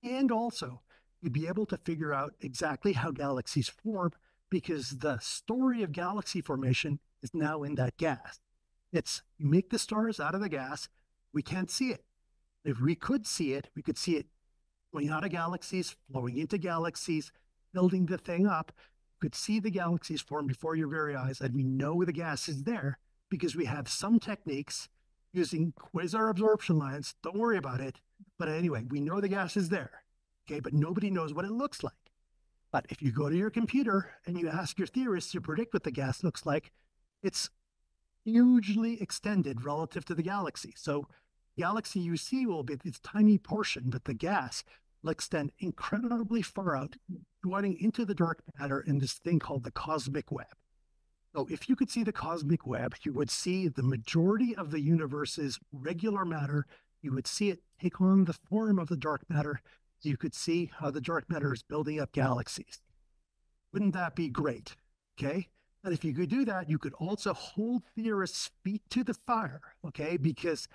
and also you'd be able to figure out exactly how galaxies form because the story of galaxy formation is now in that gas. It's you make the stars out of the gas, we can't see it. If we could see it, we could see it going out of galaxies, flowing into galaxies, building the thing up. You could see the galaxies form before your very eyes, and we know the gas is there because we have some techniques using quasar absorption lines. Don't worry about it. But anyway, we know the gas is there. Okay, but nobody knows what it looks like. But if you go to your computer and you ask your theorists to predict what the gas looks like, it's hugely extended relative to the galaxy. So galaxy you see will be this tiny portion, but the gas will extend incredibly far out, running into the dark matter in this thing called the cosmic web. So if you could see the cosmic web, you would see the majority of the universe's regular matter. You would see it take on the form of the dark matter. You could see how the dark matter is building up galaxies. Wouldn't that be great? Okay. And if you could do that, you could also hold theorists' feet to the fire, okay? Because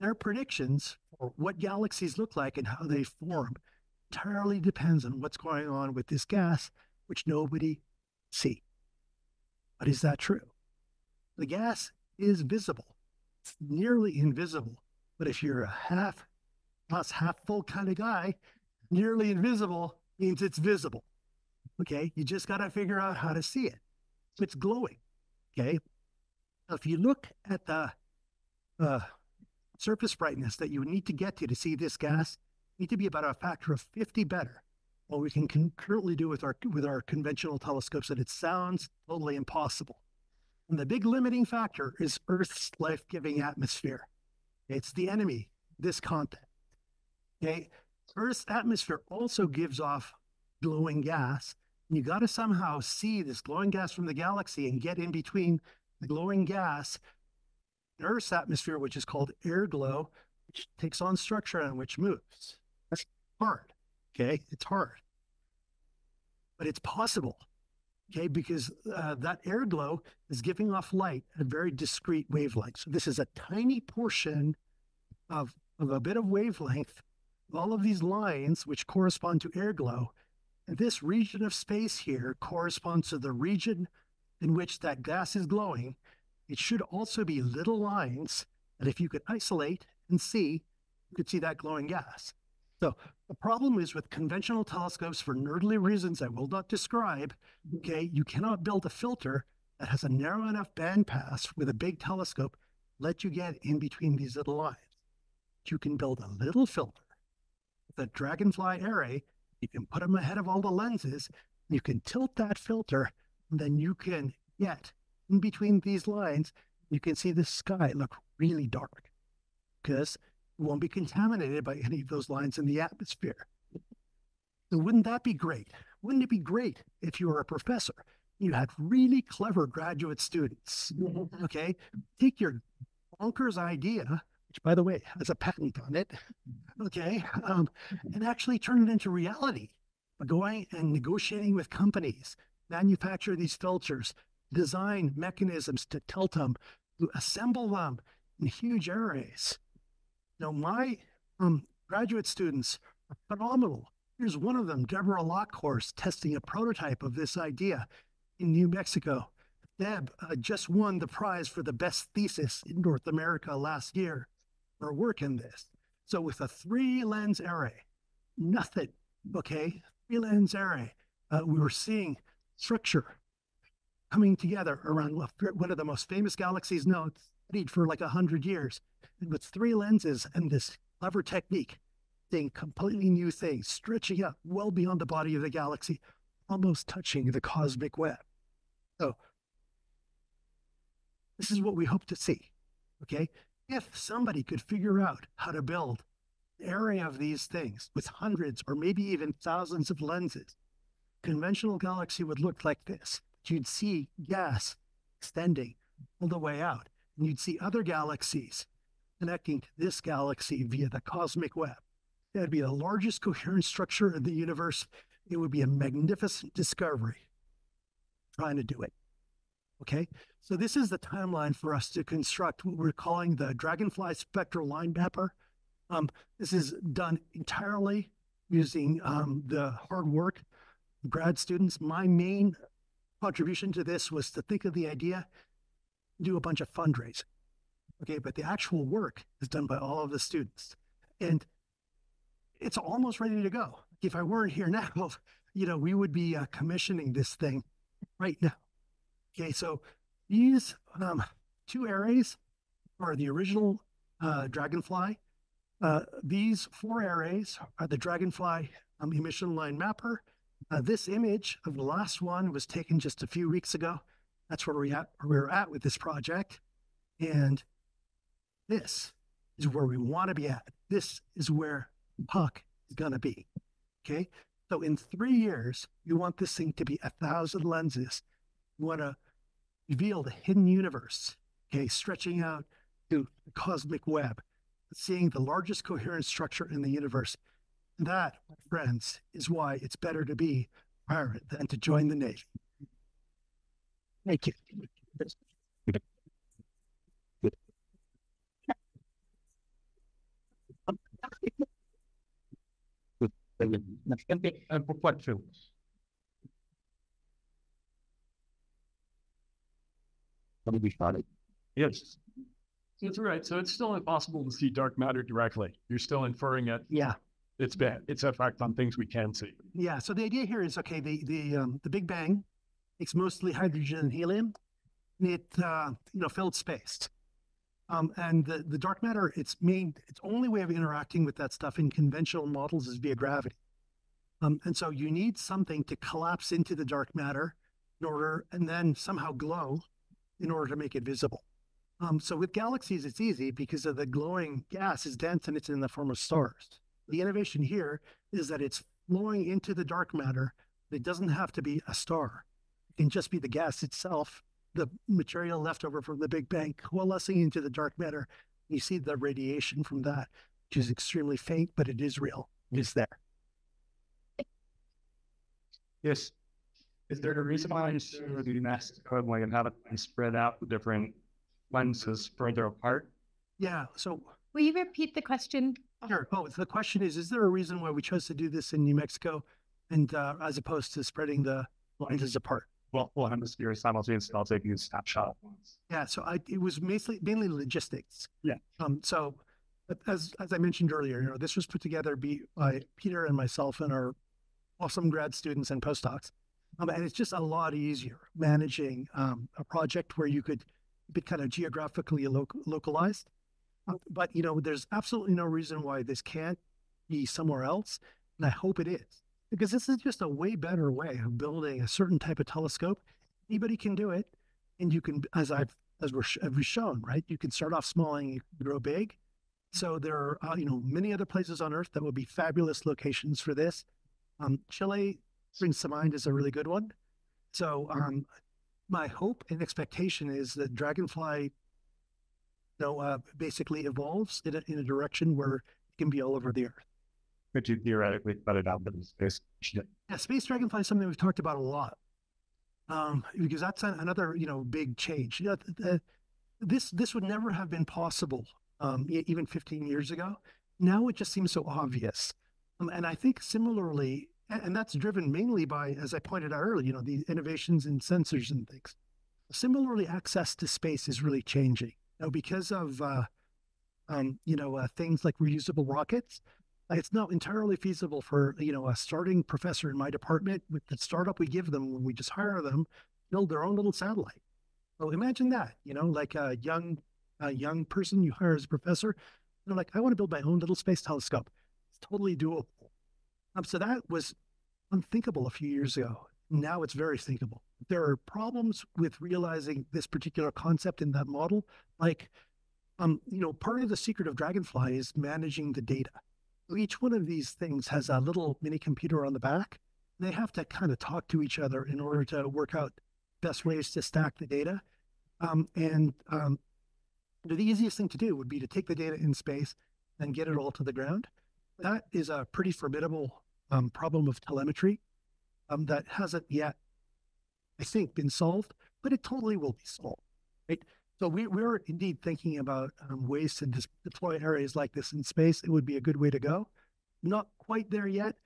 their predictions for what galaxies look like and how they form entirely depends on what's going on with this gas, which nobody see. But is that true? The gas is visible. It's nearly invisible. But if you're a half plus half full kind of guy, nearly invisible means it's visible. Okay. You just got to figure out how to see it. It's glowing. Okay. Now, if you look at the uh, surface brightness that you need to get to to see this mm-hmm. gas, need to be about a factor of 50 better what we can currently do with our with our conventional telescopes that it sounds totally impossible. And the big limiting factor is Earth's life-giving atmosphere. It's the enemy, this content. Okay. Earth's atmosphere also gives off glowing gas. You got to somehow see this glowing gas from the galaxy and get in between the glowing gas Earth's atmosphere, which is called air glow, which takes on structure and which moves. That's hard. Okay, it's hard, but it's possible. Okay, because uh, that air glow is giving off light at very discrete wavelengths. So this is a tiny portion of, of a bit of wavelength. All of these lines, which correspond to air glow, and this region of space here corresponds to the region in which that gas is glowing. It should also be little lines that if you could isolate and see, you could see that glowing gas. So the problem is with conventional telescopes, for nerdly reasons I will not describe, okay, you cannot build a filter that has a narrow enough bandpass with a big telescope, let you get in between these little lines. You can build a little filter with a dragonfly array. You can put them ahead of all the lenses. You can tilt that filter, and then you can get in between these lines. You can see the sky look really dark because it won't be contaminated by any of those lines in the atmosphere. So wouldn't that be great? Wouldn't it be great if you were a professor? You had really clever graduate students. Okay. Take your bonkers idea, which by the way has a patent on it. Okay. Um, and actually turn it into reality by going and negotiating with companies, manufacture these filters, design mechanisms to tilt them, to assemble them in huge arrays now, my um, graduate students are phenomenal. Here's one of them, Deborah Lokhorst, testing a prototype of this idea in New Mexico. Deb uh, just won the prize for the best thesis in North America last year for work in this. So, with a three lens array, nothing, okay, three lens array, uh, we were seeing structure coming together around one of the most famous galaxies known, studied for like a hundred years with three lenses and this clever technique, seeing completely new things, stretching out well beyond the body of the galaxy, almost touching the cosmic web. So, this is what we hope to see. Okay. If somebody could figure out how to build an array of these things with hundreds or maybe even thousands of lenses, conventional galaxy would look like this. You'd see gas extending all the way out, and you'd see other galaxies connecting to this galaxy via the cosmic web. That'd be the largest coherent structure in the universe. It would be a magnificent discovery. Trying to do it. Okay, so this is the timeline for us to construct what we're calling the Dragonfly Spectral Line Mapper. Um, this is done entirely using um, the hard work of grad students. My main contribution to this was to think of the idea, do a bunch of fundraising. Okay, but the actual work is done by all of the students. And it's almost ready to go. If I weren't here now, you know, we would be uh, commissioning this thing right now. Okay, so these um, two arrays are the original uh, Dragonfly. Uh, these four arrays are the Dragonfly um, emission line mapper. Uh, this image of the last one was taken just a few weeks ago. That's where we at where we're at with this project. And this is where we want to be at. This is where Puck is gonna be. Okay. So in three years, you want this thing to be a thousand lenses. You want to reveal the hidden universe, okay, stretching out to the cosmic web, seeing the largest coherent structure in the universe. That, my friends, is why it's better to be a pirate than to join the Navy. Thank you. And for questions? Let me be started. Yes. That's right. So it's still impossible to see dark matter directly. You're still inferring it. Yeah. It's bad. Its effect on things we can see. Yeah. So the idea here is okay. The the um, the Big Bang it's mostly hydrogen and helium, and it uh, you know filled space. Um, and the, the dark matter, its main, its only way of interacting with that stuff in conventional models is via gravity. Um, and so you need something to collapse into the dark matter in order, and then somehow glow in order to make it visible. Um, so with galaxies, it's easy because of the glowing gas is dense and it's in the form of stars. The innovation here is that it's flowing into the dark matter. It doesn't have to be a star. It can just be the gas itself, the material left over from the Big Bang coalescing into the dark matter. You see the radiation from that, which is extremely faint, but it is real. It's there. Yes. Is there a reason why you show the next code like and have it spread out the different lenses further apart? Yeah. So Will you repeat the question? Sure. Oh, the question is: Is there a reason why we chose to do this in New Mexico, and uh, as opposed to spreading the lenses apart? Well, well, hemisphere simultaneously. I'll take you a snapshot at once. Yeah. So I, it was mainly mainly logistics. Yeah. Um. So, as as I mentioned earlier, you know, this was put together by Peter and myself and our awesome grad students and postdocs. Um, and it's just a lot easier managing um, a project where you could be kind of geographically loc- localized. But you know, there's absolutely no reason why this can't be somewhere else, and I hope it is because this is just a way better way of building a certain type of telescope. Anybody can do it, and you can, as I've as we're as we've shown, right? You can start off small and you grow big. So there are, uh, you know, many other places on Earth that would be fabulous locations for this. Um, Chile springs to mind is a really good one. So um, my hope and expectation is that Dragonfly, know, uh, basically evolves in a, in a direction where it can be all over the Earth. Could you theoretically put it out in space? Yeah, space dragonfly is something we've talked about a lot, um, because that's an, another you know big change. You know, th- th- this this would never have been possible um, even 15 years ago. Now it just seems so obvious, um, and I think similarly, and, and that's driven mainly by, as I pointed out earlier, you know, the innovations in sensors and things. Similarly, access to space is really changing now because of uh, um, you know uh, things like reusable rockets it's not entirely feasible for you know a starting professor in my department with the startup we give them when we just hire them build their own little satellite. So imagine that you know like a young a young person you hire as a professor they're like i want to build my own little space telescope. It's totally doable. Um, so that was unthinkable a few years ago now it's very thinkable there are problems with realizing this particular concept in that model like um, you know part of the secret of dragonfly is managing the data each one of these things has a little mini computer on the back. They have to kind of talk to each other in order to work out best ways to stack the data. Um, and um, the easiest thing to do would be to take the data in space and get it all to the ground. That is a pretty formidable um, problem of telemetry um, that hasn't yet, I think, been solved, but it totally will be solved. Right? So we, we're indeed thinking about um, ways to dis- deploy areas like this in space. It would be a good way to go. Not quite there yet.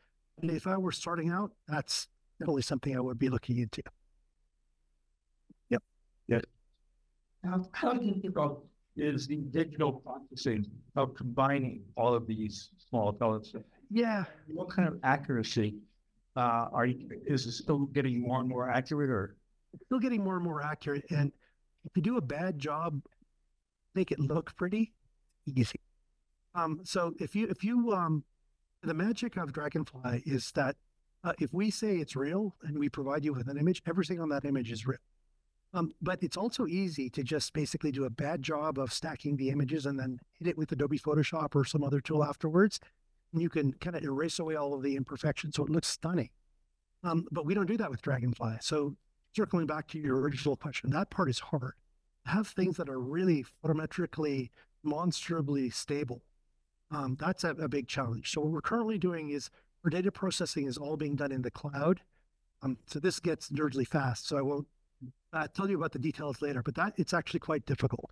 And if I were starting out, that's definitely something I would be looking into. How, how do you think of is the digital processing of combining all of these small telescopes? Yeah, What kind of accuracy are you, is it still getting more and more accurate or? it's still getting more and more accurate. And if you do a bad job, make it look pretty easy. Um, so if you if you um, the magic of Dragonfly is that Uh, if we say it's real and we provide you with an image, everything on that image is real. Um, but it's also easy to just basically do a bad job of stacking the images and then hit it with Adobe Photoshop or some other tool afterwards. And you can kind of erase away all of the imperfections so it looks stunning. Um, but we don't do that with Dragonfly. So circling back to your original question, that part is hard. Have things that are really photometrically monstrably stable. Um, that's a, a, big challenge. So what we're currently doing is our data processing is all being done in the cloud. Um, so this gets nerdly fast. So I won't uh, tell you about the details later, but that it's actually quite difficult.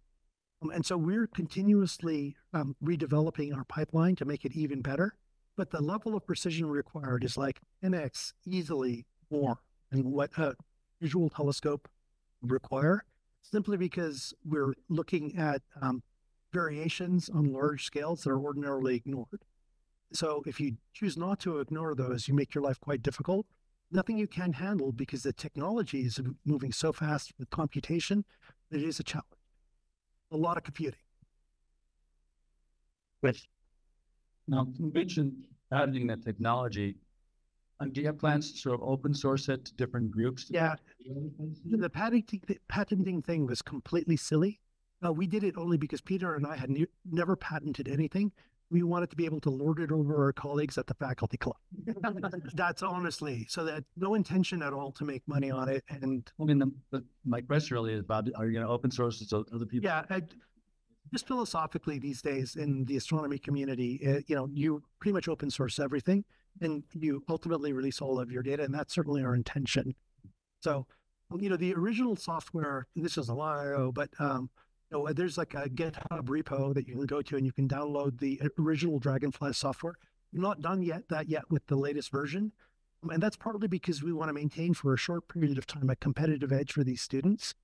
Um, and so we're continuously um, redeveloping our pipeline to make it even better. But the level of precision required is like 10x easily more than what a visual telescope require, simply because we're looking at um, variations on large scales that are ordinarily ignored. So if you choose not to ignore those, you make your life quite difficult. Nothing you can handle because the technology is moving so fast with computation that it is a challenge. A lot of computing. With now you mentioned adding that technology. And do you have plans to sort of open source it to different groups? Yeah. The patenting, patenting thing was completely silly. Uh, we did it only because Peter and I had ne- never patented anything. We wanted to be able to lord it over our colleagues at the faculty club. That's honestly so that no intention at all to make money on it. And I mean, the, the, my question really is Bob, Are you going to open source it so other people? Yeah, I, just philosophically these days in the astronomy community, uh, you know, you pretty much open source everything, and you ultimately release all of your data, and that's certainly our intention. So, you know, the original software. This is a while, but um, you know, there's like a GitHub repo that you can go to and you can download the original Dragonfly software. We're not done yet that yet with the latest version. Um, and that's partly because we want to maintain for a short period of time a competitive edge for these students.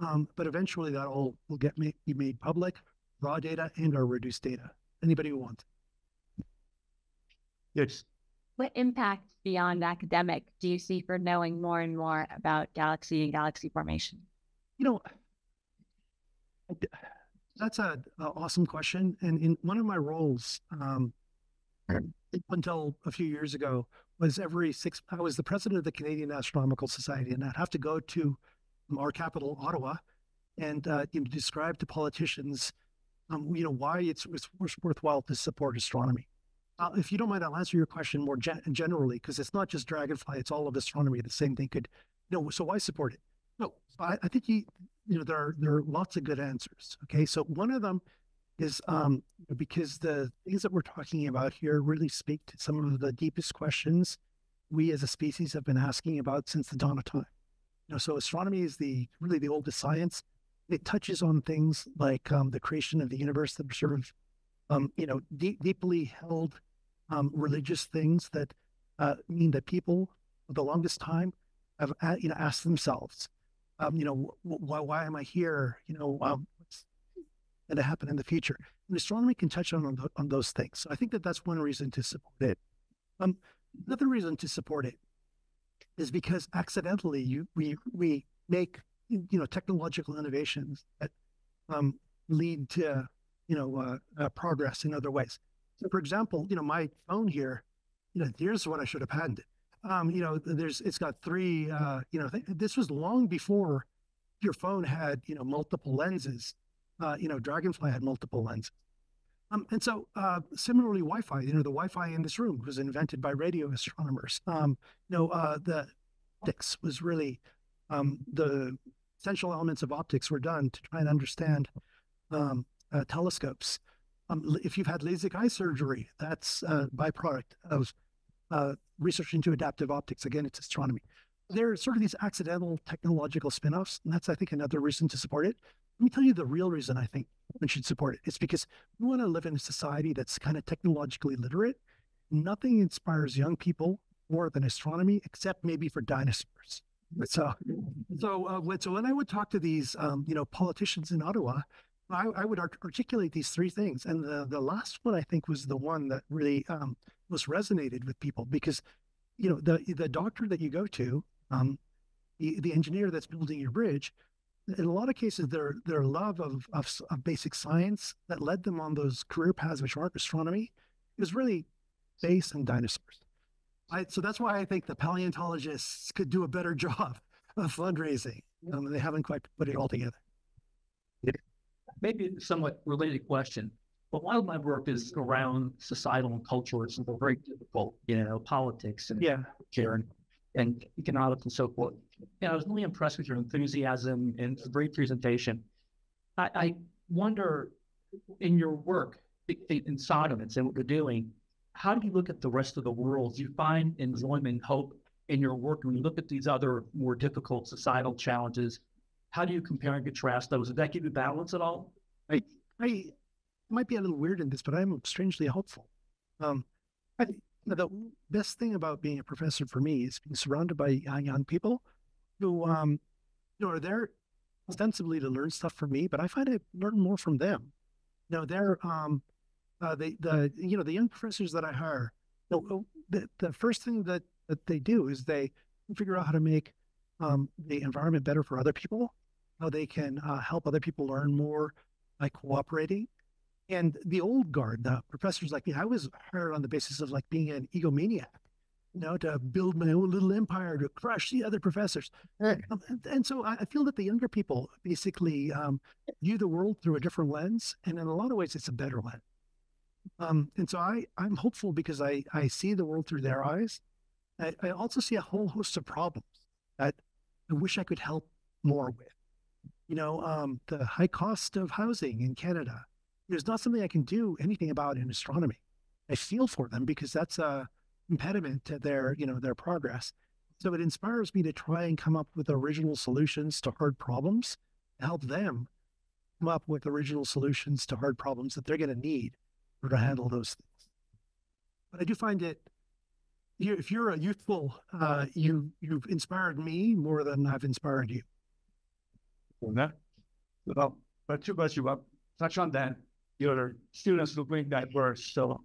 Um, but eventually that all will get made, be made public, raw data and our reduced data. Anybody who wants. Yes. What impact beyond academic do you see for knowing more and more about galaxy and galaxy formation? You know, that's a, a, awesome question. And in one of my roles, um, until a few years ago, was every six. I was the president of the Canadian Astronomical Society, and I'd have to go to our capital, Ottawa, and uh, you know, describe to politicians, um, you know, why it's, it's worthwhile to support astronomy. Uh, if you don't mind, I'll answer your question more gen- generally because it's not just Dragonfly; it's all of astronomy. The same thing could, you know. So why support it? No, I, I think you, you know, there are there are lots of good answers. Okay, so one of them is um, because the things that we're talking about here really speak to some of the deepest questions we as a species have been asking about since the dawn of time. You know, so astronomy is the really the oldest science. It touches on things like um, the creation of the universe that are sort of, um, you know, deep, deeply held um, religious things that uh, mean that people, for the longest time, have uh, you know asked themselves, um, you know, why, why am I here? You know, um, what's going to happen in the future? And astronomy can touch on, on, those things. So I think that that's one reason to support it. Um, another reason to support it is because accidentally you we we make you know technological innovations that um, lead to you know uh, uh, progress in other ways. So, for example, you know my phone here, you know, here's what I should have patented um, you know, there's it's got three. Uh, you know, th- this was long before your phone had you know multiple lenses. Uh, you know, Dragonfly had multiple lenses. Um, and so, uh, similarly, Wi-Fi. You know, the Wi-Fi in this room was invented by radio astronomers. Um, you know, uh, the optics was really um, the essential elements of optics were done to try and understand um, uh, telescopes. Um, if you've had LASIK eye surgery, that's a byproduct of uh, research into adaptive optics. Again, it's astronomy. There are sort of these accidental technological spin-offs, and that's, I think, another reason to support it. Let me tell you the real reason I think one should support it. It's because we want to live in a society that's kind of technologically literate. Nothing inspires young people more than astronomy, except maybe for dinosaurs. So, so, uh, when, so when I would talk to these, um, you know, politicians in Ottawa, I, I would art- articulate these three things, and the the last one I think was the one that really um, most resonated with people because, you know, the the doctor that you go to, um, the the engineer that's building your bridge, in a lot of cases, their their love of, of, of basic science that led them on those career paths which aren't astronomy is really space and dinosaurs. I, so that's why I think the paleontologists could do a better job of fundraising. Um, they haven't quite put it all together. maybe a somewhat related question, a lot of my work is around societal and cultural. It's very difficult, you know, politics and Yeah. care and, and economics and so forth. And I was really impressed with your enthusiasm and a great presentation. I, I wonder in your work in, Sodomits and what you're doing, how do you look at the rest of the world? Do you find enjoyment and hope in your work when you look at these other more difficult societal challenges? How do you compare and contrast those? Does that give you balance at all? I, I might be a little weird in this, but I'm strangely hopeful. Um, I the best thing about being a professor for me is being surrounded by young, young people who, um, you know, are there ostensibly to learn stuff from me, but I find I learn more from them. You know, they're, um, uh, the, the, you know, the young professors that I hire, you know, the, the first thing that, that they do is they figure out how to make um, the environment better for other people, how they can uh, help other people learn more by cooperating. And the old guard, the professors like me, I was hired on the basis of like being an egomaniac, you know, to build my own little empire to crush the other professors. Um, and, and so I I feel that the younger people basically um, view the world through a different lens, and in a lot of ways, it's a better lens. Um, and so I, I'm hopeful because I, I see the world through their eyes. I, I also see a whole host of problems that I wish I could help more with. You know, um, the high cost of housing in Canada. There's not something I can do anything about in astronomy. I feel for them because that's a impediment to their, you know, their progress. So it inspires me to try and come up with original solutions to hard problems, to help them come up with original solutions to hard problems that they're going to need to handle those things. But I do find it, if you're a youthful, uh, you you've inspired me more than I've inspired you. that. Well, but two but you up touch on that. Your students will bring that verse. So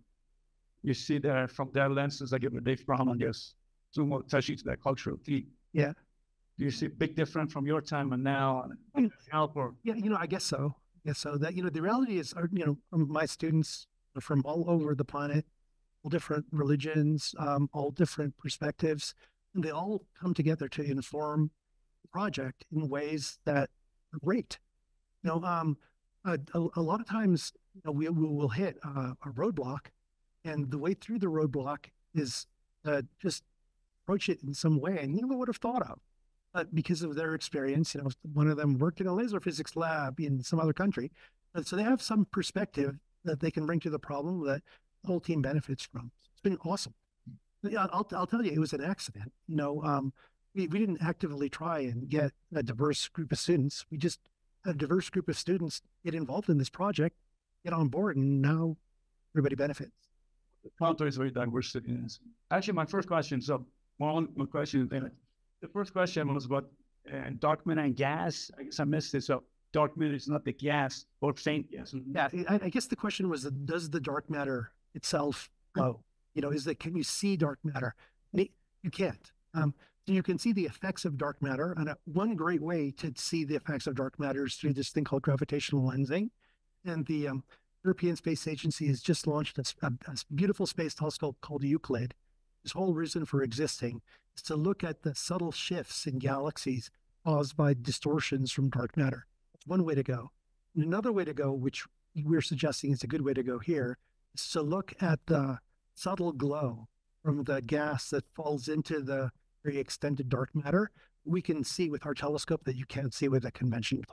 you see that from their lenses, like they from, I guess, to more touching to that cultural theme. Yeah. Do you see a big difference from your time and now? and Help or Yeah, you know, I guess so. Yes, so that you know, the reality is, you know, um, my students are from all over the planet, all different religions, um, all different perspectives, and they all come together to inform the project in ways that are great. You know, um, a, a lot of times, you know, we, we will hit a roadblock, and the way through the roadblock is uh, just approach it in some way, and you never would have thought of but because of their experience, you know, one of them worked in a laser physics lab in some other country. And so they have some perspective that they can bring to the problem that the whole team benefits from. It's been awesome. I'll, I'll tell you, it was an accident. You know, um, we, we didn't actively try and get a diverse group of students. We just a diverse group of students get involved in this project, get on board, and now everybody benefits. The Toronto is very diverse city. Actually, my first question. So, one my question. The first question was about uh, dark matter and gas. I guess I missed it. So, dark matter is not the gas or faint gas. Yeah, I, I guess the question was, does the dark matter itself glow? You know, is that can you see dark matter? You can't. Um, so you can see the effects of dark matter, and uh, one great way to see the effects of dark matter is through this thing called gravitational lensing. And the um, European Space Agency has just launched a beautiful space telescope called Euclid. Its whole reason for existing is to look at the subtle shifts in galaxies caused by distortions from dark matter. That's one way to go. And another way to go, which we're suggesting is a good way to go here, is to look at the subtle glow from the gas that falls into the very extended dark matter. We can see with our telescope that you can't see with a conventional.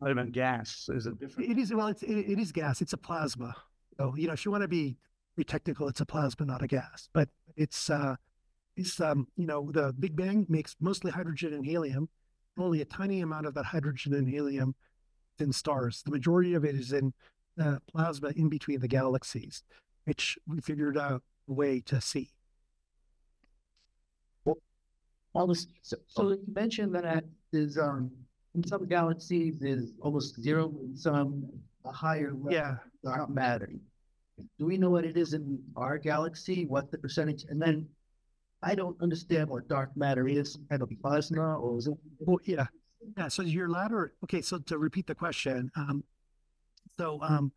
Not even gas. Is it different? It is well, it's, it, it is gas. It's a plasma. So you know, if you want to be pretty technical, it's a plasma, not a gas. But it's uh, it's um, you know, the Big Bang makes mostly hydrogen and helium. Only a tiny amount of that hydrogen and helium is in stars. The majority of it is in uh, plasma in between the galaxies, which we figured out a way to see. Well, All this, so, so you mentioned that is, um, in some galaxies is almost zero, in some a higher level Yeah. dark matter. Do we know what it is in our galaxy? What the percentage? And then I don't understand what dark matter is. Kind of plasma or is it? Well, yeah, yeah. So your latter. Okay, so to repeat the question, um, so um,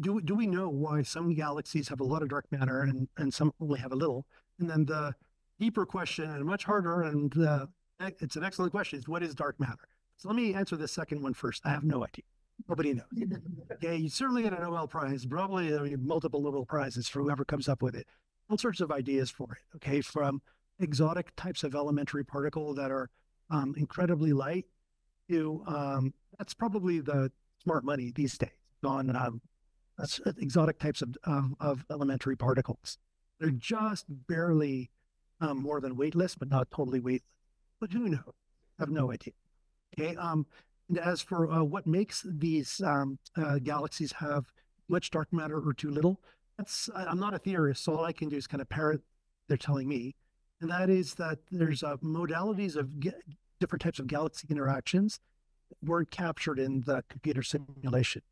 do, do we know why some galaxies have a lot of dark matter and, and some only have a little? And then the deeper question and much harder, and uh, it's an excellent question, is what is dark matter? So let me answer the second one first. I have no idea. Nobody knows. Okay, you certainly get a Nobel Prize, probably multiple Nobel Prizes for whoever comes up with it. All sorts of ideas for it. Okay, from exotic types of elementary particle that are um, incredibly light to um, that's probably the smart money these days on um, exotic types of, um, of elementary particles. They're just barely um, more than weightless, but not totally weightless. But who knows? I have no idea. Okay. Um, and as for uh, what makes these um, uh, galaxies have much dark matter or too little, that's I, I'm not a theorist, so all I can do is kind of parrot they're telling me, and that is that there's uh, modalities of different types of galaxy interactions that weren't captured in the computer simulations.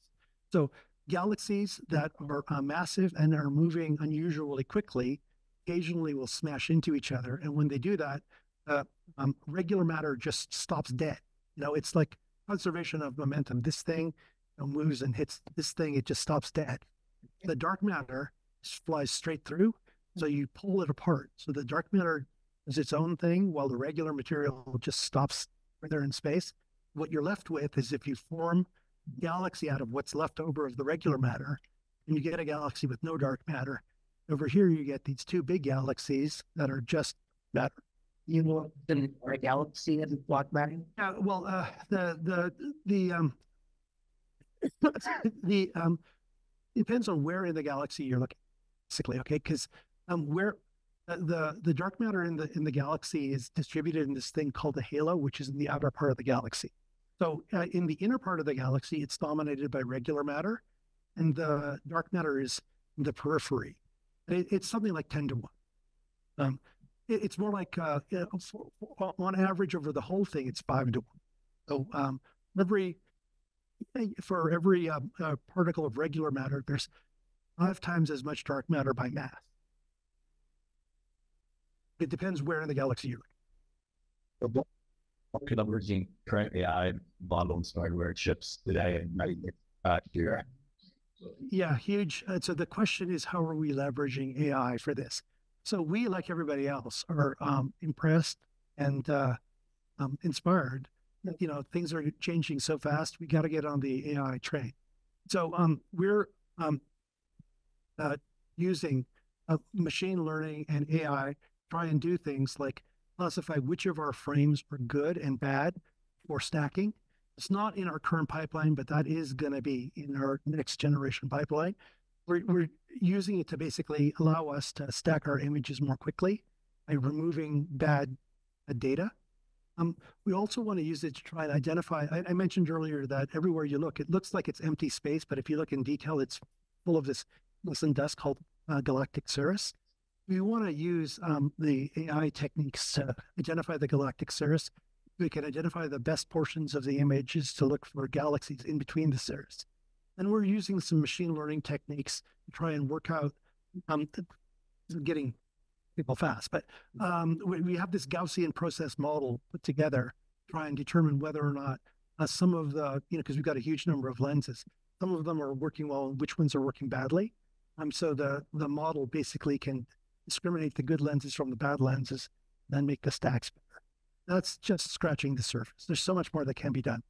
So galaxies that are uh, massive and are moving unusually quickly occasionally will smash into each other, and when they do that, uh, um, regular matter just stops dead. You know, it's like conservation of momentum. This thing you know, moves and hits this thing, it just stops dead. The dark matter flies straight through, so you pull it apart. So the dark matter is its own thing, while the regular material just stops right there in space. What you're left with is if you form galaxy out of what's left over of the regular matter, and you get a galaxy with no dark matter. Over here, you get these two big galaxies that are just matter. You know, the our galaxy and dark matter. Yeah, well, uh, the the the um the um depends on where in the galaxy you're looking, basically. Okay, because um where uh, the the dark matter in the in the galaxy is distributed in this thing called the halo, which is in the outer part of the galaxy. So uh, in the inner part of the galaxy, it's dominated by regular matter, and the dark matter is in the periphery. It, it's something like ten to one. Um, it's more like uh, you know, for, for, on average over the whole thing, it's five to one. So um, every for every uh, uh, particle of regular matter, there's five times as much dark matter by mass. It depends where in the galaxy you're. leveraging current AI models hardware chips today and uh, here. Yeah, huge. Uh, so the question is, how are we leveraging AI for this? So we, like everybody else, are um, impressed and uh, um, inspired. You know, things are changing so fast. We got to get on the AI train. So um, we're um, uh, using uh, machine learning and AI try and do things like classify which of our frames are good and bad for stacking. It's not in our current pipeline, but that is going to be in our next generation pipeline. We're, we're using it to basically allow us to stack our images more quickly by removing bad uh, data. Um, we also want to use it to try and identify. I, I, mentioned earlier that everywhere you look, it looks like it's empty space, but if you look in detail, it's full of this listen dust called uh, galactic cirrus we want to use um, the AI techniques to identify the galactic cirrus. We can identify the best portions of the images to look for galaxies in between the cirrus. And we're using some machine learning techniques to try and work out, um, getting people fast, but um, we, we, have this Gaussian process model put together, try and determine whether or not uh, some of the, you know, because we've got a huge number of lenses, some of them are working well and which ones are working badly. Um, so the, the model basically can discriminate the good lenses from the bad lenses, then make the stacks better. That's just scratching the surface. There's so much more that can be done.